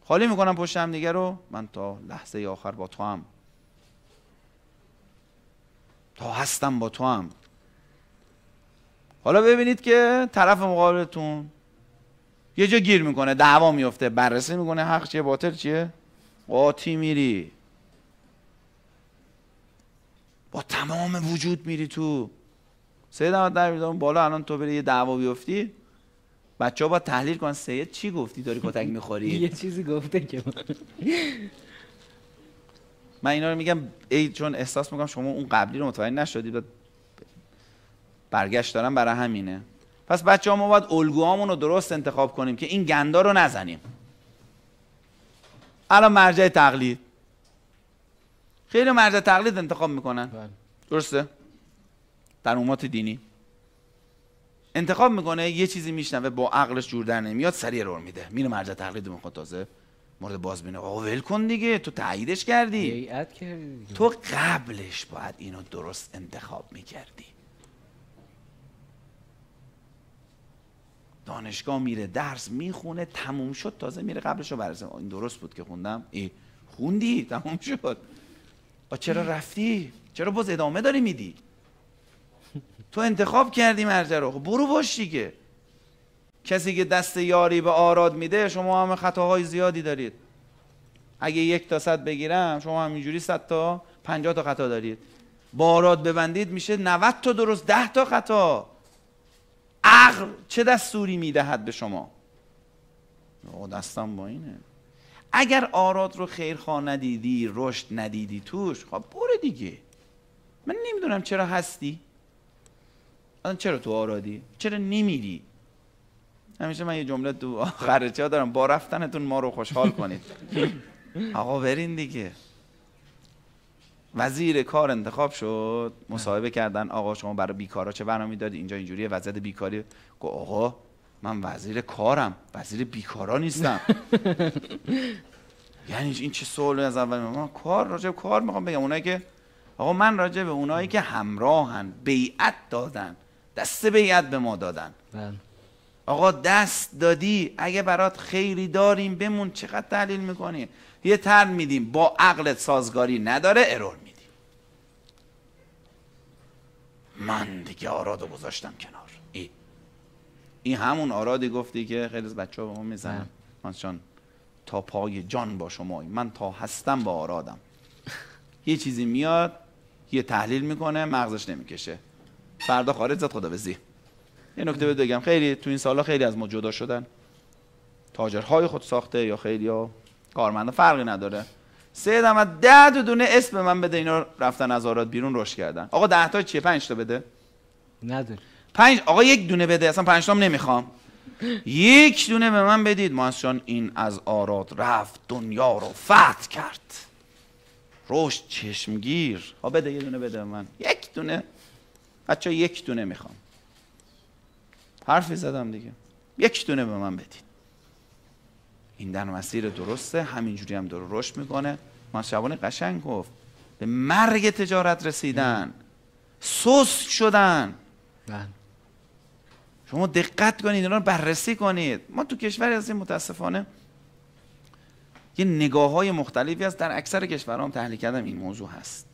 خالی می‌کنم پشت هم دیگه رو. من تا لحظه آخر با تو هم تا هستم با تو هم حالا ببینید که طرف مقابلتون یه جا گیر می‌کنه دعوا میفته بررسی می‌کنه حق چیه باطل چیه؟ قاطی میری. با تمام وجود میری تو. سید احمد در اون بالا الان تو بری یه دعوا بیفتی بچه ها باید تحلیل کنن. سید چی گفتی؟ داری کتک می‌خوری؟ یه چیزی گفته که من. اینا رو میگم ای چون احساس می‌کنم شما اون قبلی رو متوجه نشدید برگشت دارم برای همینه. پس بچه ها ما باید الگوهامون رو درست انتخاب کنیم که این گندا رو نزنیم. الان مرجع تقلید. خیلی مرجع تقلید انتخاب می‌کنن. بله. درسته؟ در امات دینی. انتخاب می‌کنه یه چیزی میشنوه با عقلش جور در نمیاد سریع رو میده. میره مرجع تقلید می‌خواد تازه مورد بازبینه آقا ول کن دیگه تو تاییدش کردی. کردی. تو قبلش باید اینو درست انتخاب می‌کردی. دانشگاه میره درس می‌خونه تموم شد تازه میره قبلش رو برسه این درست بود که خوندم. ای خوندی تموم شد. آ چرا رفتی؟ چرا باز ادامه داری میدی؟ تو انتخاب کردی مرجع رو. خب برو باش دیگه. کسی که دست یاری به آراد میده شما همه خطاهای زیادی دارید. اگه یک تا صد بگیرم شما همینجوری صد تا پنجاه تا خطا دارید. با آراد ببندید میشه 90 تا درست 10 تا خطا. عقل چه دستوری می‌دهد به شما؟ دستم با اینه. اگر آراد رو خیرخواه ندیدی رشد ندیدی توش خب برو دیگه. من نمی‌دونم چرا هستی. الان چرا تو آرادی؟ چرا نمیری؟ همیشه من یه جمله تو آخر چه دارم؟ با رفتنتون ما رو خوشحال کنید. آقا برین دیگه. وزیر کار انتخاب شد مصاحبه کردن آقا شما برای بیکارا چه برنامه‌ای دارید اینجا اینجوریه وضعیت بیکاری. گفت آقا من وزیر کارم وزیر بیکارا نیستم. یعنی این چه سوالی از اول؟ من کار راجع به کار می‌خوام بگم. اونایی که آقا من راجع به اونایی که همراهن بیعت دادن دست بیعت به ما دادن. بله. آقا دست دادی اگه برات خیری داریم بمون چقدر تحلیل می‌کنی؟ یه تر میدیم با عقلت سازگاری نداره ارور میدیم من دیگه آرادو گذاشتم کنار. ای. این همون آرادی گفتی که خیلی از بچه ها به ما می‌زنن. من تا پای جان با شمایی من تا هستم با آرادم. یه چیزی میاد یه تحلیل می‌کنه مغزش نمی‌کشه. فردا خارج زد خدا بزی یه نکته بهت بگم. خیلی تو این سالا خیلی از ما جدا شدن. تاجرهای خود ساخته یا خیلی ها. کارمندا فرقی نداره. سه دم ده تا دونه اسم من بده اینا رفتن از آراد بیرون رشد کردن. آقا ده تا چیه؟ پنج تا بده. نداری پنج آقا یک دونه بده اصلا پنج تام نمی‌خوام. یک دونه به من بدید. ماسشان این از آراد رفت دنیا رو فتح کرد. رشد چشمگیر. ها بده یه دونه بده به من. یک دونه. بچه یک دونه می‌خوام. حرفی زدم دیگه. یک دونه به من بدید. این در مسیر درسته همینجوری هم داره رشد می‌کنه. ما شبانه قشنگ گفت به مرگ تجارت رسیدن. سست شدن. بله. شما دقت کنید اینا رو بررسی کنید. ما تو کشوری هستیم متاسفانه. یه نگاه های مختلفی هست. در اکثر کشورها هم تحلیل کردم این موضوع هست.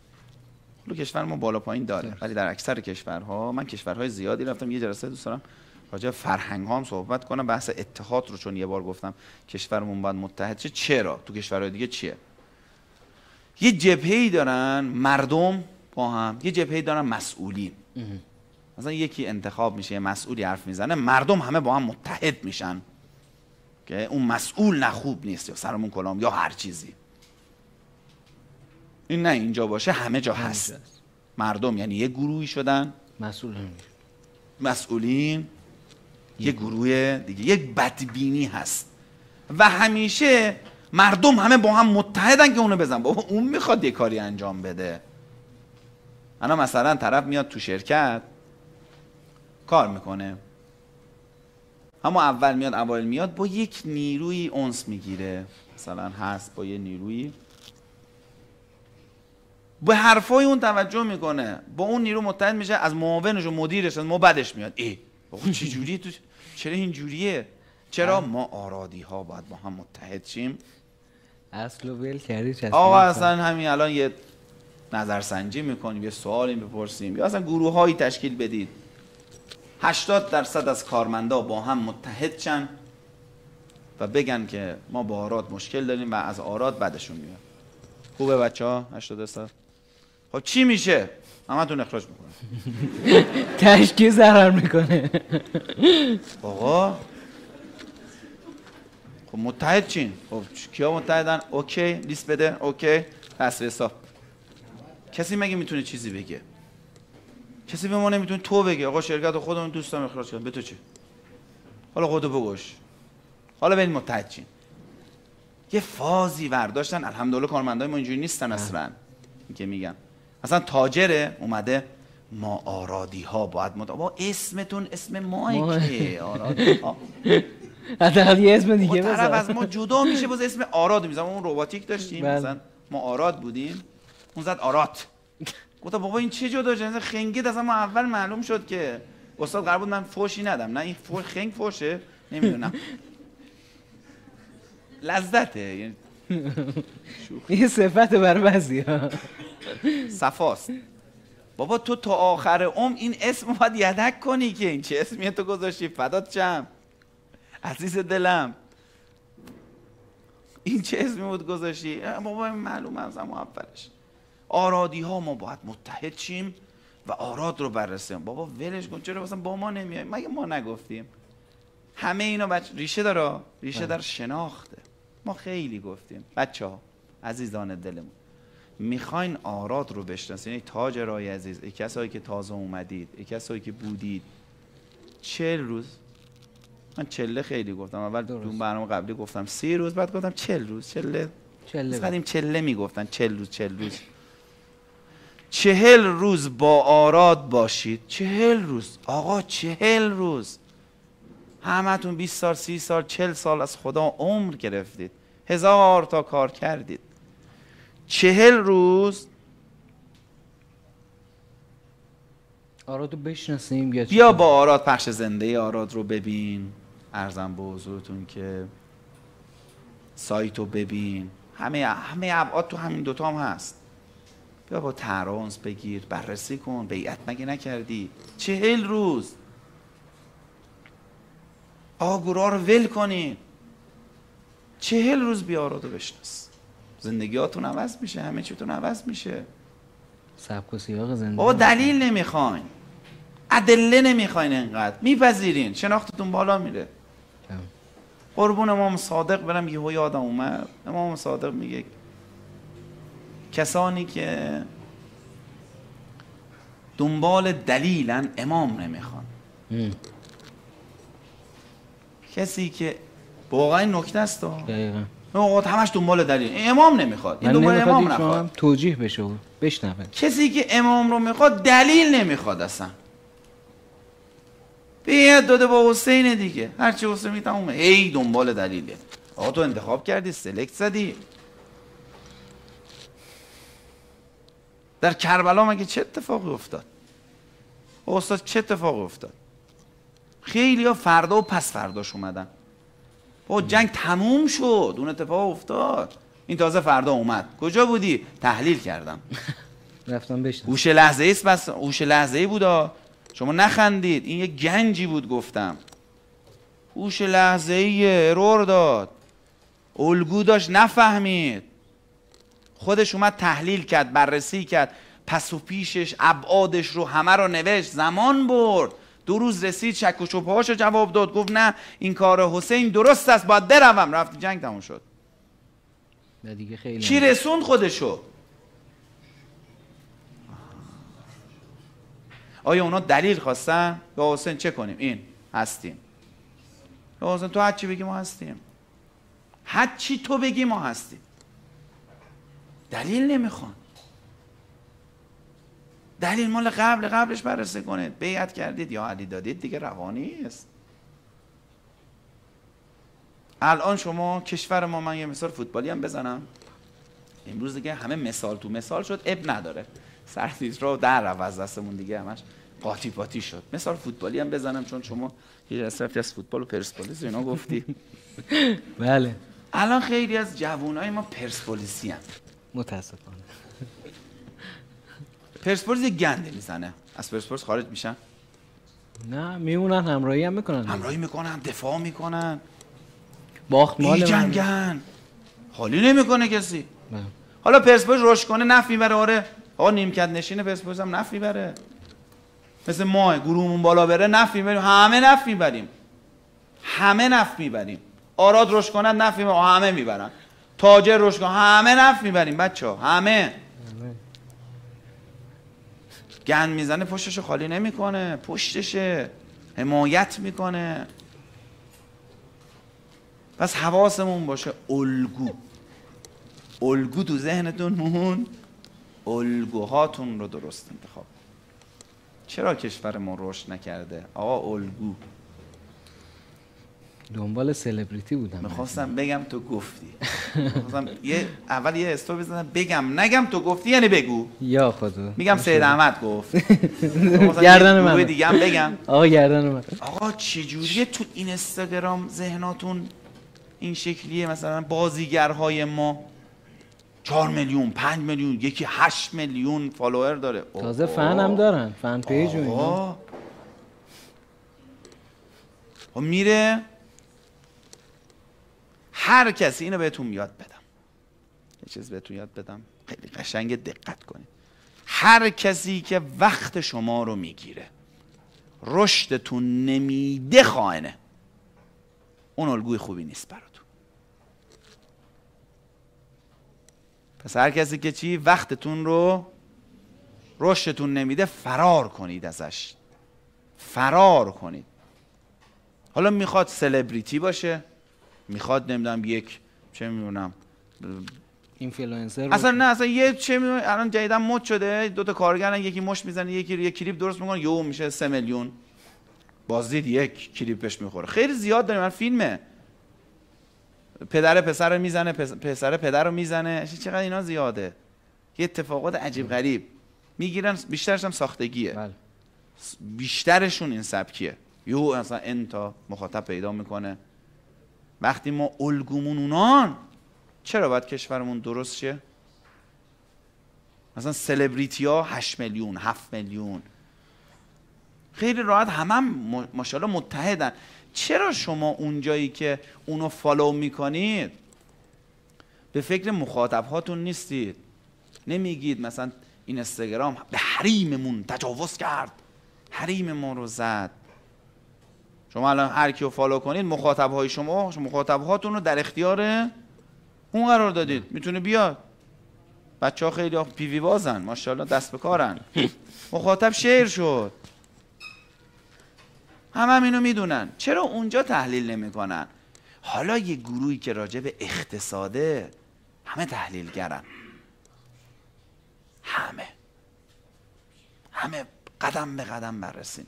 حالا کشور ما بالا پایین داره ولی در اکثر کشورها من کشورهای زیادی رفتم یه جلسه دوست دارم. راجع فرهنگ ها هم صحبت کنم. بحث اتحاد رو چون یه بار گفتم کشورمون باید متحد شه. چرا؟ تو کشورهای دیگه چیه؟ یه جبهه‌ای دارن مردم با هم یه جبهه‌ای دارن مسئولین. مثلا یکی انتخاب میشه یه مسئولی حرف می‌زنه مردم همه با هم متحد میشن. که اون مسئول نه خوب نیست یا سرمون کلام یا هر چیزی. این نه اینجا باشه همه جا هست. مردم یعنی یه گروهی شدن. مسئول نمیشه. مسئولین. یه گروه دیگه یک بدبینی هست. و همیشه مردم همه با هم متحدن که اونو بزن. بابا اون می‌خواد یه کاری انجام بده. انا مثلا طرف میاد تو شرکت کار می‌کنه. اما اول میاد اوایل میاد با یک نیروی اونس می‌گیره. مثلا هست با یه نیروی. به حرفای اون توجه می‌کنه. با اون نیرو متحد میشه از معاونش و مدیرش از ما بدش میاد. ای چه جوریه تو چرا این جوریه چرا ما آرادی ها باید با هم متحد شیم؟ اصل و ول کردی آقا. اصلا همین الان یه نظرسنجی می‌کنیم یه سوالی بپرسیم یا اصلا گروه هایی تشکیل بدید 80 درصد از کارمندا با هم متحد شن و بگن که ما با آراد مشکل داریم و از آراد بدشون میاد. خوبه بچه ها 80 درصد. خب چی میشه؟ همتون اخراج می‌کنه تشکیل ضرر می‌کنه. آقا. خب متحد چین. خب کیا متحدن؟ اوکی. لیست بده. اوکی. تصویر حساب. کسی مگه می‌تونه چیزی بگه؟ کسی به ما نمی‌تونه تو بگه. آقا شرکت خودمون دوستم اخراج کردم به تو چه؟ حالا خودو بگوش حالا بریم متحد یه فازی برداشتن الحمدلله کارمندای ما اینجوری نیستن اصلا. که میگم. اصلا تاجره اومده ما آرادی ها باید مد... با اسمتون اسم ماه که؟ آرادی. ها یه اسم دیگه طرف از ما جدا میشه باز اسم آراد می‌زنم اون روباتیک داشتیم. بله. مثلا ما آراد بودیم. اون زد آرات گفتم بابا این چه جدا شده خنگید اصلا ما اول معلوم شد که استاد قرار بود من فوشی ندم. نه این فوش خنگ فوشه. نمی‌دونم. لذته. یعنی یه صفت بر بعضی ها صفاست. بابا تو تا آخر عمر این اسم باید یدک کنی که این چه اسمیه تو گذاشتی؟ فدات چم عزیز دلم. این چه اسمی بود گذاشتی؟ بابا این معلومه از اولش. آرادی ها ما باید متحد شیم و آراد رو بررسیم. بابا ولش کن چرا مثلا با ما نمیای؟ مگه ما نگفتیم؟ همه اینا بچه ریشه داره ریشه در شناخته. ما خیلی گفتیم. بچه ها عزیزان دلمون می‌خواین آراد رو بشناسین؟ ای تاج رای عزیز ای کسایی که تازه اومدید ای کسایی که بودید. چل روز. من چله خیلی گفتم. اول. اون برنامه قبلی گفتم سی روز بعد گفتم چل روز. چله چله قدیم چله می‌گفتن. چل روز چل روز. چهل روز با آراد باشید. چهل روز. آقا چهل روز. همتون 20 سال سی سال چل سال از خدا عمر گرفتید. هزار تا کار کردید. چهل روز آرادو بشناسیم یا بیا با آراد پخش زنده آراد رو ببین. ارزم به حضورتون که سایت رو ببین. همه همه ابعاد تو همین دوتا هم هست. بیا با ترانس بگیر بررسی کن. بیعت مگه نکردی؟ چهل روز. آگورا رو ول کنین چهل روز بیا آراد رو بشناس. زندگیاتون عوض میشه همه چیتون عوض میشه. سبک و سیاق زندگی بابا دلیل نمی‌خواین. ادله نمی‌خواین انقدر. میپذیرین. شناختتون بالا میره. قربون امام صادق برم یهو یادم اومد. امام صادق میگه کسانی که دنبال دلیلن امام نمی‌خوان. کسی که واقعا این نکته است. دقیقا. آقا همش دنبال دلیل. امام نمی‌خواد. این دنبال امام نخواد. توجیه بشه. بشنوه. کسی که امام رو می‌خواد دلیل نمی‌خواد اصلا. بیاد داده با حسین دیگه. هرچی حسین می تمومه. هی دنبال دلیله. آقا تو انتخاب کردی سلکت زدی. در کربلا مگه چه اتفاقی افتاد؟ استاد چه اتفاقی افتاد؟ خیلی ها فردا و پس فرداش اومدن. با جنگ تموم شد. اون اتفاق افتاد. این تازه فردا اومد. کجا بودی؟ تحلیل کردم. رفتم بشنوه هوش لحظه است بس هوش لحظه ای بودا. شما نخندید. این یه گنجی بود گفتم. هوش لحظه ای ارور داد. الگو داشت. نفهمید. خودش اومد تحلیل کرد بررسی کرد. پس و پیشش ابعادش رو همه رو نوشت. زمان برد. دو روز رسید شک و شبههاش رو جواب داد گفت نه این کار حسین درست است باید بروم. رفت جنگ تموم شد. دیگه خیلی کی رسوند خودشو؟ آیا اونا دلیل خواستن؟ یا حسین چه کنیم؟ این هستیم. یا حسین تو هرچی بگی ما هستیم. هرچی تو بگی ما هستیم. دلیل نمی‌خوان. دلیل مال قبل قبلش بررسی کنید. بیعت کردید یا علی دادید دیگه روانی است الان شما کشور ما من یه مثال فوتبالی هم بزنم. امروز دیگه همه مثال تو مثال شد اب نداره. سرتیز رو در رو از دستمون دیگه همش قاطی پاتی شد. مثال فوتبالی هم بزنم چون شما یه رفتی از فوتبال و پرسپولیس اینا گفتی. بله. الان خیلی از جوانای ما پرسپولیسی هم. متاسفانه. پرسپولیس یه گنده می‌زنه. از پرسپولیس خارج میشن. نه میمونن همراهی هم می‌کنن. همراهی می‌کنن دفاع می‌کنن. باخت مال. جنگن حالی نمی‌کنه کسی. بله. حالا پرسپولیس روش کنه نفی بره آره. آقا نیمکت نشینه پرسپولیس هم نفی بره مثل ما گروهمون بالا بره نفی بریم همه نفی بریم همه نف می‌بریم. آراد روش کنن نفی می‌بریم همه می‌برن. تاجر روش کنن همه نف می‌بریم بچه همه. گند می‌زنه پشتشو خالی نمی‌کنه پشتشه حمایت می‌کنه. پس حواسمون باشه الگو. الگو تو ذهنتون مون الگوهاتون رو درست انتخاب چرا کشور ما رشد نکرده؟ آقا الگو. دنبال سلبریتی بودم. می‌خواستم بگم تو گفتی. می‌خواستم یه اول یه استور بزنم بگم نگم تو گفتی یعنی بگو. یا خدا. میگم سید احمد گفت. گردن من دیگه هم بگم. آقا گردن من آقا چجوریه تو این اینستاگرام ذهناتون این شکلیه؟ مثلا بازیگرهای ما چهار میلیون پنج میلیون یکی هشت میلیون follower داره. تازه فن هم دارن fan page و. خب میره. هر کسی اینو بهتون یاد بدم. یه چیز بهتون یاد بدم. خیلی قشنگ دقت کنید. هر کسی که وقت شما رو می‌گیره رشدتون نمیده خائنه. اون الگوی خوبی نیست براتون. پس هر کسی که چی وقتتون رو رشدتون نمیده فرار کنید ازش. فرار کنید. حالا می‌خواد سلبریتی باشه. می‌خواد نمی‌دونم یک چه می‌دونم. اینفلوئنسر اصلا نه اصلا یه چه می‌دونم الان جدیدا مد شده دو تا کارگرن یکی مش می‌زنه یکی یک کلیپ درست می‌کنه یهو میشه سه میلیون. بازدید یک کلیپش می‌خوره. خیلی زیاد داریم من فیلمه. پدر پسر رو می‌زنه پس- پسر پدر رو می‌زنه. چقدر اینا زیاده. یه اتفاقات عجیب غریب. می‌گیرن بیشترش هم ساختگیه. بله. بیشترشون این سبکیه. یهو اصلا n تا مخاطب پیدا می‌کنه. وقتی ما الگومون اونان چرا باید کشورمون درست شه؟ مثلا سلبریتی ها 8 میلیون 7 میلیون. خیلی راحت همه هم ماشاءالله متحدن. چرا شما اونجایی که اونو فالو می‌کنید به فکر مخاطب هاتون نیستید؟ نمیگید مثلا این اینستاگرام به حریممون تجاوز کرد. حریم ما رو زد. شما الان هر کیو فالو کنید مخاطب های شما مخاطب هاتون رو در اختیار اون قرار دادید. می‌تونه بیاد. بچه ها خیلی پیوی بازن ماشاءالله دست به کارن. مخاطب شیر شد. همه هم اینو می‌دونن. چرا اونجا تحلیل نمی‌کنن؟ حالا یه گروهی که راجع به اقتصاده همه تحلیلگرن. همه. همه قدم به قدم بررسی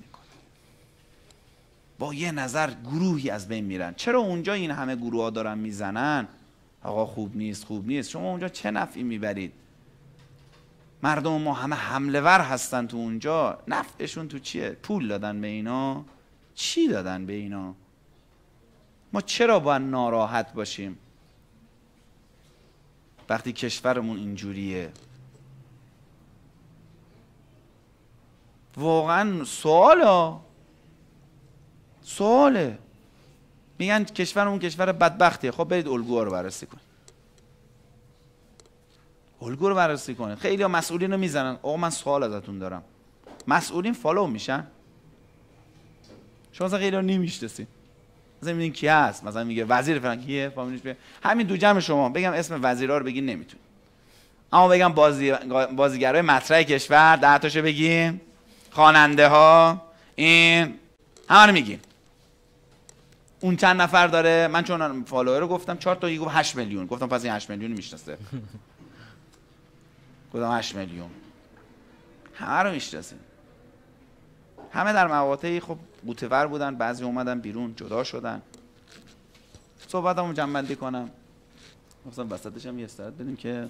با یه نظر گروهی از بین میرن. چرا اونجا این همه گروه ها دارن می‌زنن؟ آقا خوب نیست خوب نیست. شما اونجا چه نفعی می‌برید؟ مردم ما همه حمله ور هستن تو اونجا. نفعشون تو چیه؟ پول دادن به اینا. چی دادن به اینا؟ ما چرا باید ناراحت باشیم؟ وقتی کشورمون اینجوریه. واقعا سوالا. سواله. میگن کشورمون کشور بدبختیه خب برید الگوها رو بررسی کنید. الگو رو بررسی کنید. خیلی ها مسئولین رو می‌زنن. آقا من سوال ازتون دارم. مسئولین فالو میشن؟ شما مثلا خیلی ها نمی‌شناسین. مثلا می‌بینین کی هست؟ مثلا میگه وزیر فلان کیه؟ فامیلش بیه همین دو جمع شما. بگم اسم وزیرا رو بگین نمی‌تونید اما بگم بازی بازیگرای مطرح کشور ده تاشو بگیم خواننده ها این همه رو میگیم اون چند نفر داره من چون فالوور رو گفتم چهار تا گفت 8 میلیون. گفتم پس این 8 میلیون می‌شناسه. گفتم 8 میلیون. همه رو می‌شناسیم همه در مقاطعی خب بوتور بودن بعضی اومدن بیرون جدا شدن. صحبتمو جمع بندی کنم. گفتم وسطش هم یه استراحت بدیم که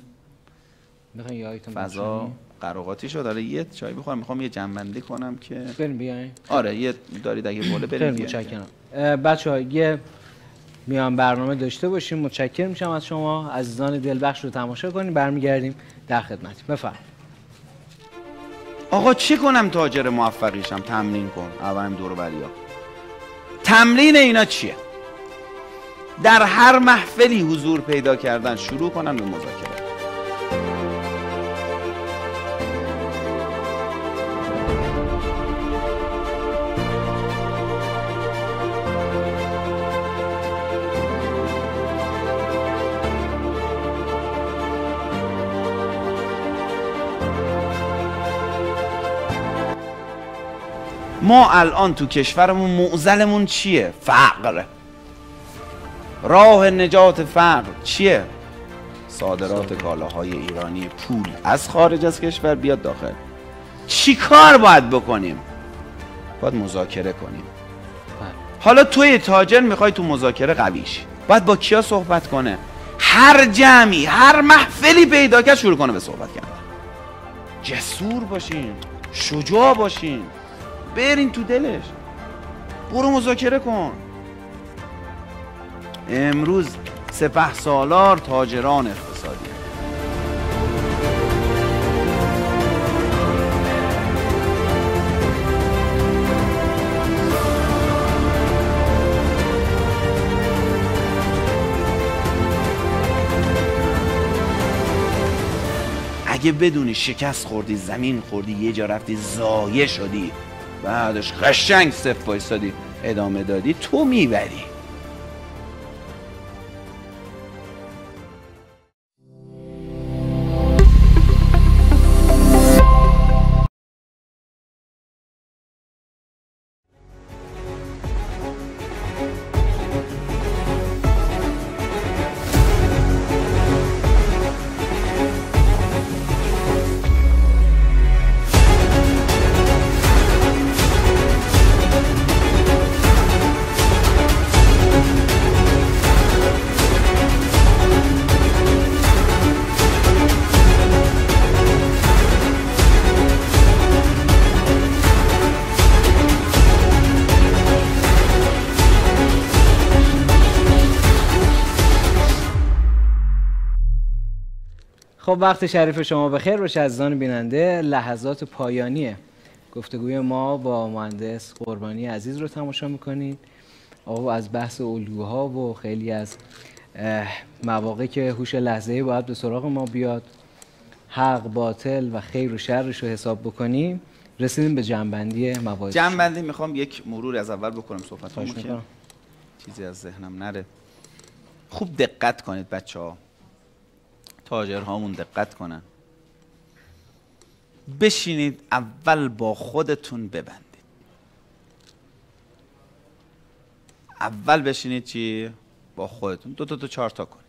آیتم فضا؟ قراقاتی شد. آره یه چای بخورم. می‌خوام یه جمع بندی کنم که بریم بیاین. آره یه دارید اگه بوله بریم بیاین. بچه ها یه میان برنامه داشته باشیم. متشکر میشم از شما. عزیزان دلبخش رو تماشا کنیم. برمیگردیم در خدمت. بفرم آقا چی کنم تاجر موفقیشم تمرین کن. اولم دور بریا. تمرین اینا چیه؟ در هر محفلی حضور پیدا کردن شروع کنن به مذاکره. ما الان تو کشورمون معزلمون چیه؟ فقر. راه نجات فقر چیه؟ صادرات کالاهای ایرانی پول از خارج از کشور بیاد داخل. چی کار باید بکنیم؟ باید مذاکره کنیم. حالا توی تاجر می‌خوای تو مذاکره قویش باید با کیا صحبت کنه؟ هر جمعی هر محفلی پیدا کرد شروع کنه به صحبت کردن. جسور باشین شجاع باشین. برین تو دلش. برو مذاکره کن. امروز سپه سالار تاجران اقتصادی. اگه بدونی شکست خوردی زمین خوردی یه جا رفتی زایه شدی. بعدش قشنگ صف وایستادی ادامه دادی. تو می‌بری. وقت شریف شما بخیر. باشه عزیزان بیننده لحظات پایانی گفتگوی ما با مهندس قربانی عزیز رو تماشا می‌کنید. آقا از بحث الگوها و خیلی از مواقع که هوش لحظه‌ای باید به سراغ ما بیاد. حق باطل و خیر و شرش رو حساب بکنیم. رسیدیم به جنبندی موارد جنبندی می‌خوام یک مرور از اول بکنم صحبت که چیزی از ذهنم نره. خوب دقت کنید بچه ها تاجرهامون دقت کنن. بشینید اول با خودتون ببندید. اول بشینید چی؟ با خودتون. دو تا تو چهار تا کنید.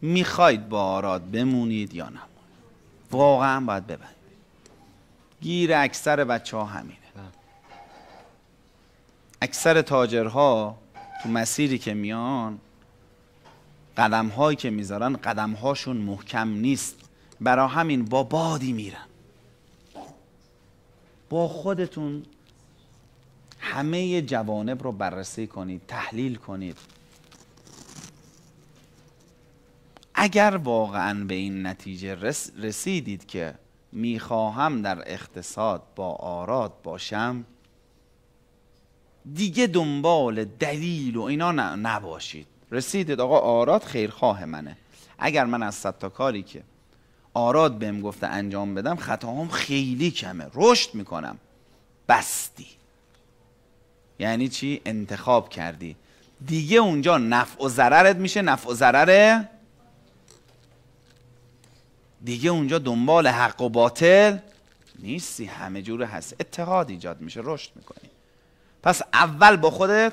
می‌خواید با آراد بمونید یا نمونید؟ واقعا باید ببندید. گیر اکثر بچه ها همینه. بله. اکثر تاجرها تو مسیری که میان قدم هایی که می‌ذارن قدم هاشون محکم نیست. برا همین با بادی میرن. با خودتون همه جوانب رو بررسی کنید تحلیل کنید. اگر واقعا به این نتیجه رسیدید که می‌خواهم در اقتصاد با آراد باشم دیگه دنبال دلیل و اینا نباشید. رسیدید آقا آراد خیرخواه منه. اگر من از صد تا کاری که آراد بهم گفته انجام بدم خطاهام خیلی کمه. رشد می‌کنم. بستی. یعنی چی؟ انتخاب کردی. دیگه اونجا نفع و ضررت میشه. نفع و ضرره دیگه اونجا دنبال حق و باطل نیستی. همه جور هست. اتحاد ایجاد میشه. رشد می‌کنی. پس اول با خودت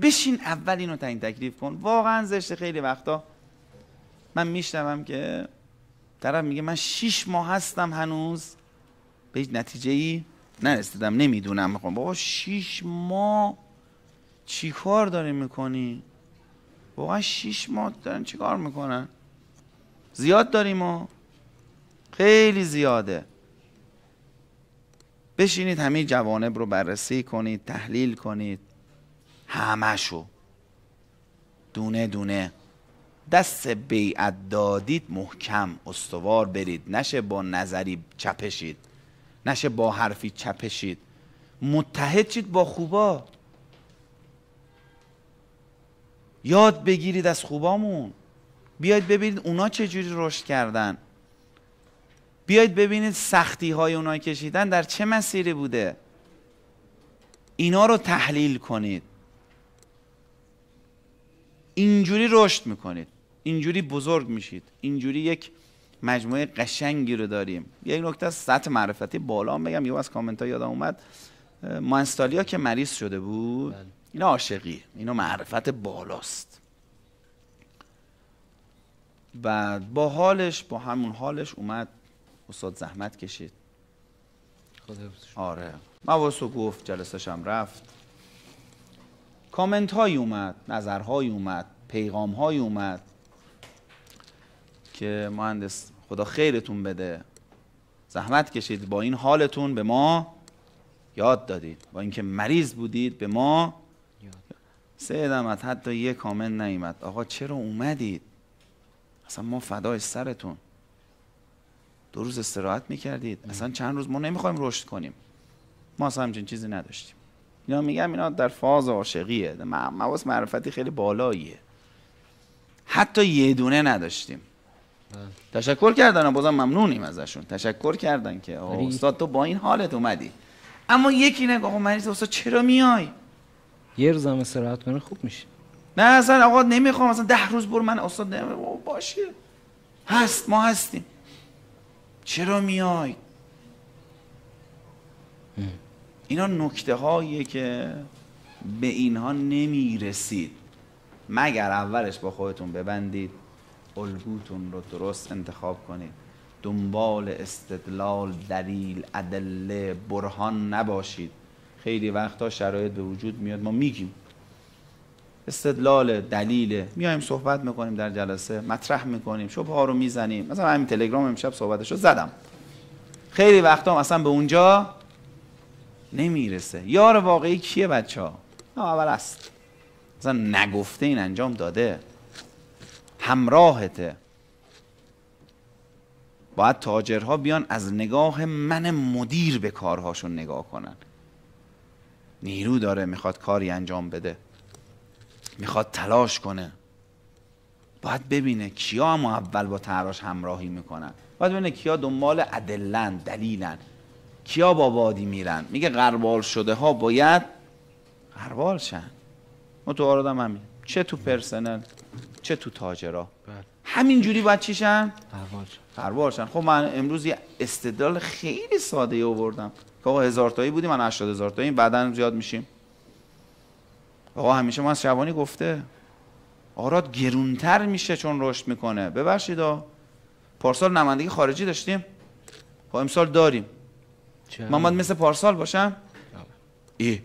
بشین اول اینو تعیین تکلیف کن. واقعا زشته خیلی وقتا من میشنوم که طرف میگه من شیش ماه هستم هنوز به هیچ نتیجه ای نرسیدم. نمی‌دونم. می‌خوام بابا شیش ماه چی کار داری می‌کنی؟ واقعا شیش ماه دارن چی کار می‌کنن؟ زیاد داریم ما خیلی زیاده. بشینید همه جوانب رو بررسی کنید تحلیل کنید. همشو دونه دونه. دست بیعت دادید محکم. استوار برید. نشه با نظری چپشید. نشه با حرفی چپشید. متحد شید با خوبا. یاد بگیرید از خوبامون. بیاید ببینید اونا چجوری رشد کردن. بیاید ببینید سختی های اونا کشیدن در چه مسیری بوده. اینا رو تحلیل کنید. اینجوری رشد می‌کنید. اینجوری بزرگ میشید. اینجوری یک مجموعه قشنگی رو داریم. یک نکته از سطح معرفتی بالا هم بگم. یه از کامنت ها یادم اومد. مانستالیا که مریض شده بود. بله. اینا عاشقی. اینا معرفت بالاست. بعد با حالش با همون حالش اومد استاد زحمت کشید. خدا. آره. مواسو گفت جلسش هم رفت. کامنت هایی اومد نظرهایی اومد پیغام هایی اومد که مهندس خدا خیرتون بده. زحمت کشید. با این حالتون به ما یاد دادید. با اینکه مریض بودید به ما. سید احمد حتی یه کامنت نیومد. آقا چرا اومدید؟ اصلا ما فدای سرتون. دو روز استراحت می‌کردید. اصلا چند روز ما نمی‌خوایم رشد کنیم. ما اصلا همچین چیزی نداشتیم. اینا میگم اینا در فاز عاشقیه. م- مواس معرفتی خیلی بالاییه. حتی یه دونه نداشتیم. بله. تشکر کردن بازم ممنونیم ازشون. تشکر کردن که استاد تو با این حالت اومدی. اما یکی نگه آقا مریض استاد چرا میای؟ یه روز هم استراحت کنه خوب میشه. نه اصلا آقا نمی‌خوام اصلا ده روز برو من استاد نمی‌خوام باشه. هست ما هستیم. چرا میای؟ اینا نکته هاییه که به اینها نمی‌رسید. مگر اولش با خودتون ببندید الگوتون رو درست انتخاب کنید. دنبال استدلال دلیل ادله برهان نباشید. خیلی وقتا شرایط به وجود میاد ما میگیم. استدلال دلیل میایم صحبت می‌کنیم در جلسه مطرح می‌کنیم شبه ها رو می‌زنیم. مثلا همین تلگرام امشب صحبتش رو زدم. خیلی وقتا مثلا به اونجا نمی‌رسه. یار واقعی کیه بچه ها اول است. مثلا نگفته این انجام داده. همراهته. باید تاجرها بیان از نگاه من مدیر به کارهاشون نگاه کنن. نیرو داره می‌خواد کاری انجام بده. می‌خواد تلاش کنه. باید ببینه کیا هم اول با تراش همراهی می‌کنن. باید ببینه کیا دنبال ادلن دلیلن. کیا با وادی میرن؟ میگه غربال شده ها باید غربال شن. ما تو آرادم همین. چه تو پرسنل چه تو تاجرا. بله. همین جوری باید چیشن. غربال شن. خب من امروز یه استدلال خیلی ساده ای آوردم. که آقا هزار تایی بودیم من 80 هزار تایی بعدا زیاد میشیم. آقا همیشه ما از شبانی گفته. آراد گرونتر میشه چون رشد می‌کنه. ببخشید پارسال نمایندگی خارجی داشتیم. خب امسال داریم. چه من باید مثل پارسال باشم؟ ای.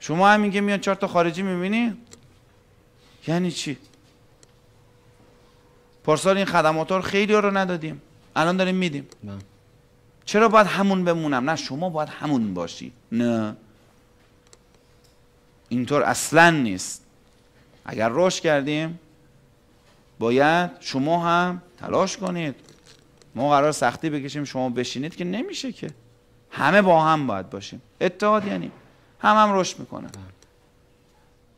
شما همین که میان چهار تا خارجی می‌بینی؟ یعنی چی؟ پارسال این خدمات رو خیلی رو ندادیم. الان داریم میدیم. بله. چرا باید همون بمونم؟ نه شما باید همون باشی. نه. اینطور اصلا نیست. اگر رشد کردیم باید شما هم تلاش کنید. ما قرار سختی بکشیم شما بشینید که نمیشه که. همه با هم باید باشیم. اتحاد یعنی هم هم رشد می‌کنن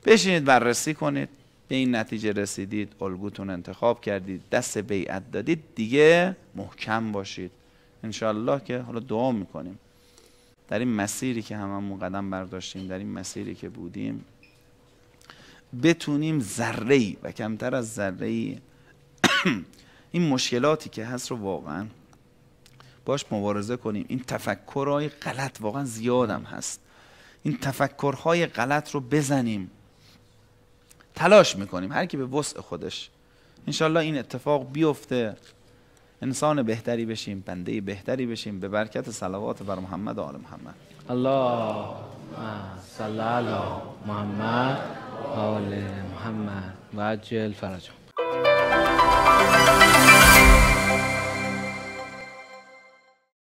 بشینید بررسی کنید. به این نتیجه رسیدید الگوتون انتخاب کردید دست بیعت دادید دیگه محکم باشید. انشالله که حالا دعا می‌کنیم. در این مسیری که هممون قدم برداشتیم در این مسیری که بودیم بتونیم ذره و کمتر از ذره این مشکلاتی که هست رو واقعا باش مبارزه کنیم. این تفکرهای غلط واقعا زیادم هست. این تفکرهای غلط رو بزنیم. تلاش می‌کنیم. هر کی به وسع خودش. انشالله این اتفاق بیفته. انسان بهتری بشیم بنده بهتری بشیم. به برکت صلوات بر محمد و آل محمد. الله صلی علی محمد آل محمد. و عجل فرجهم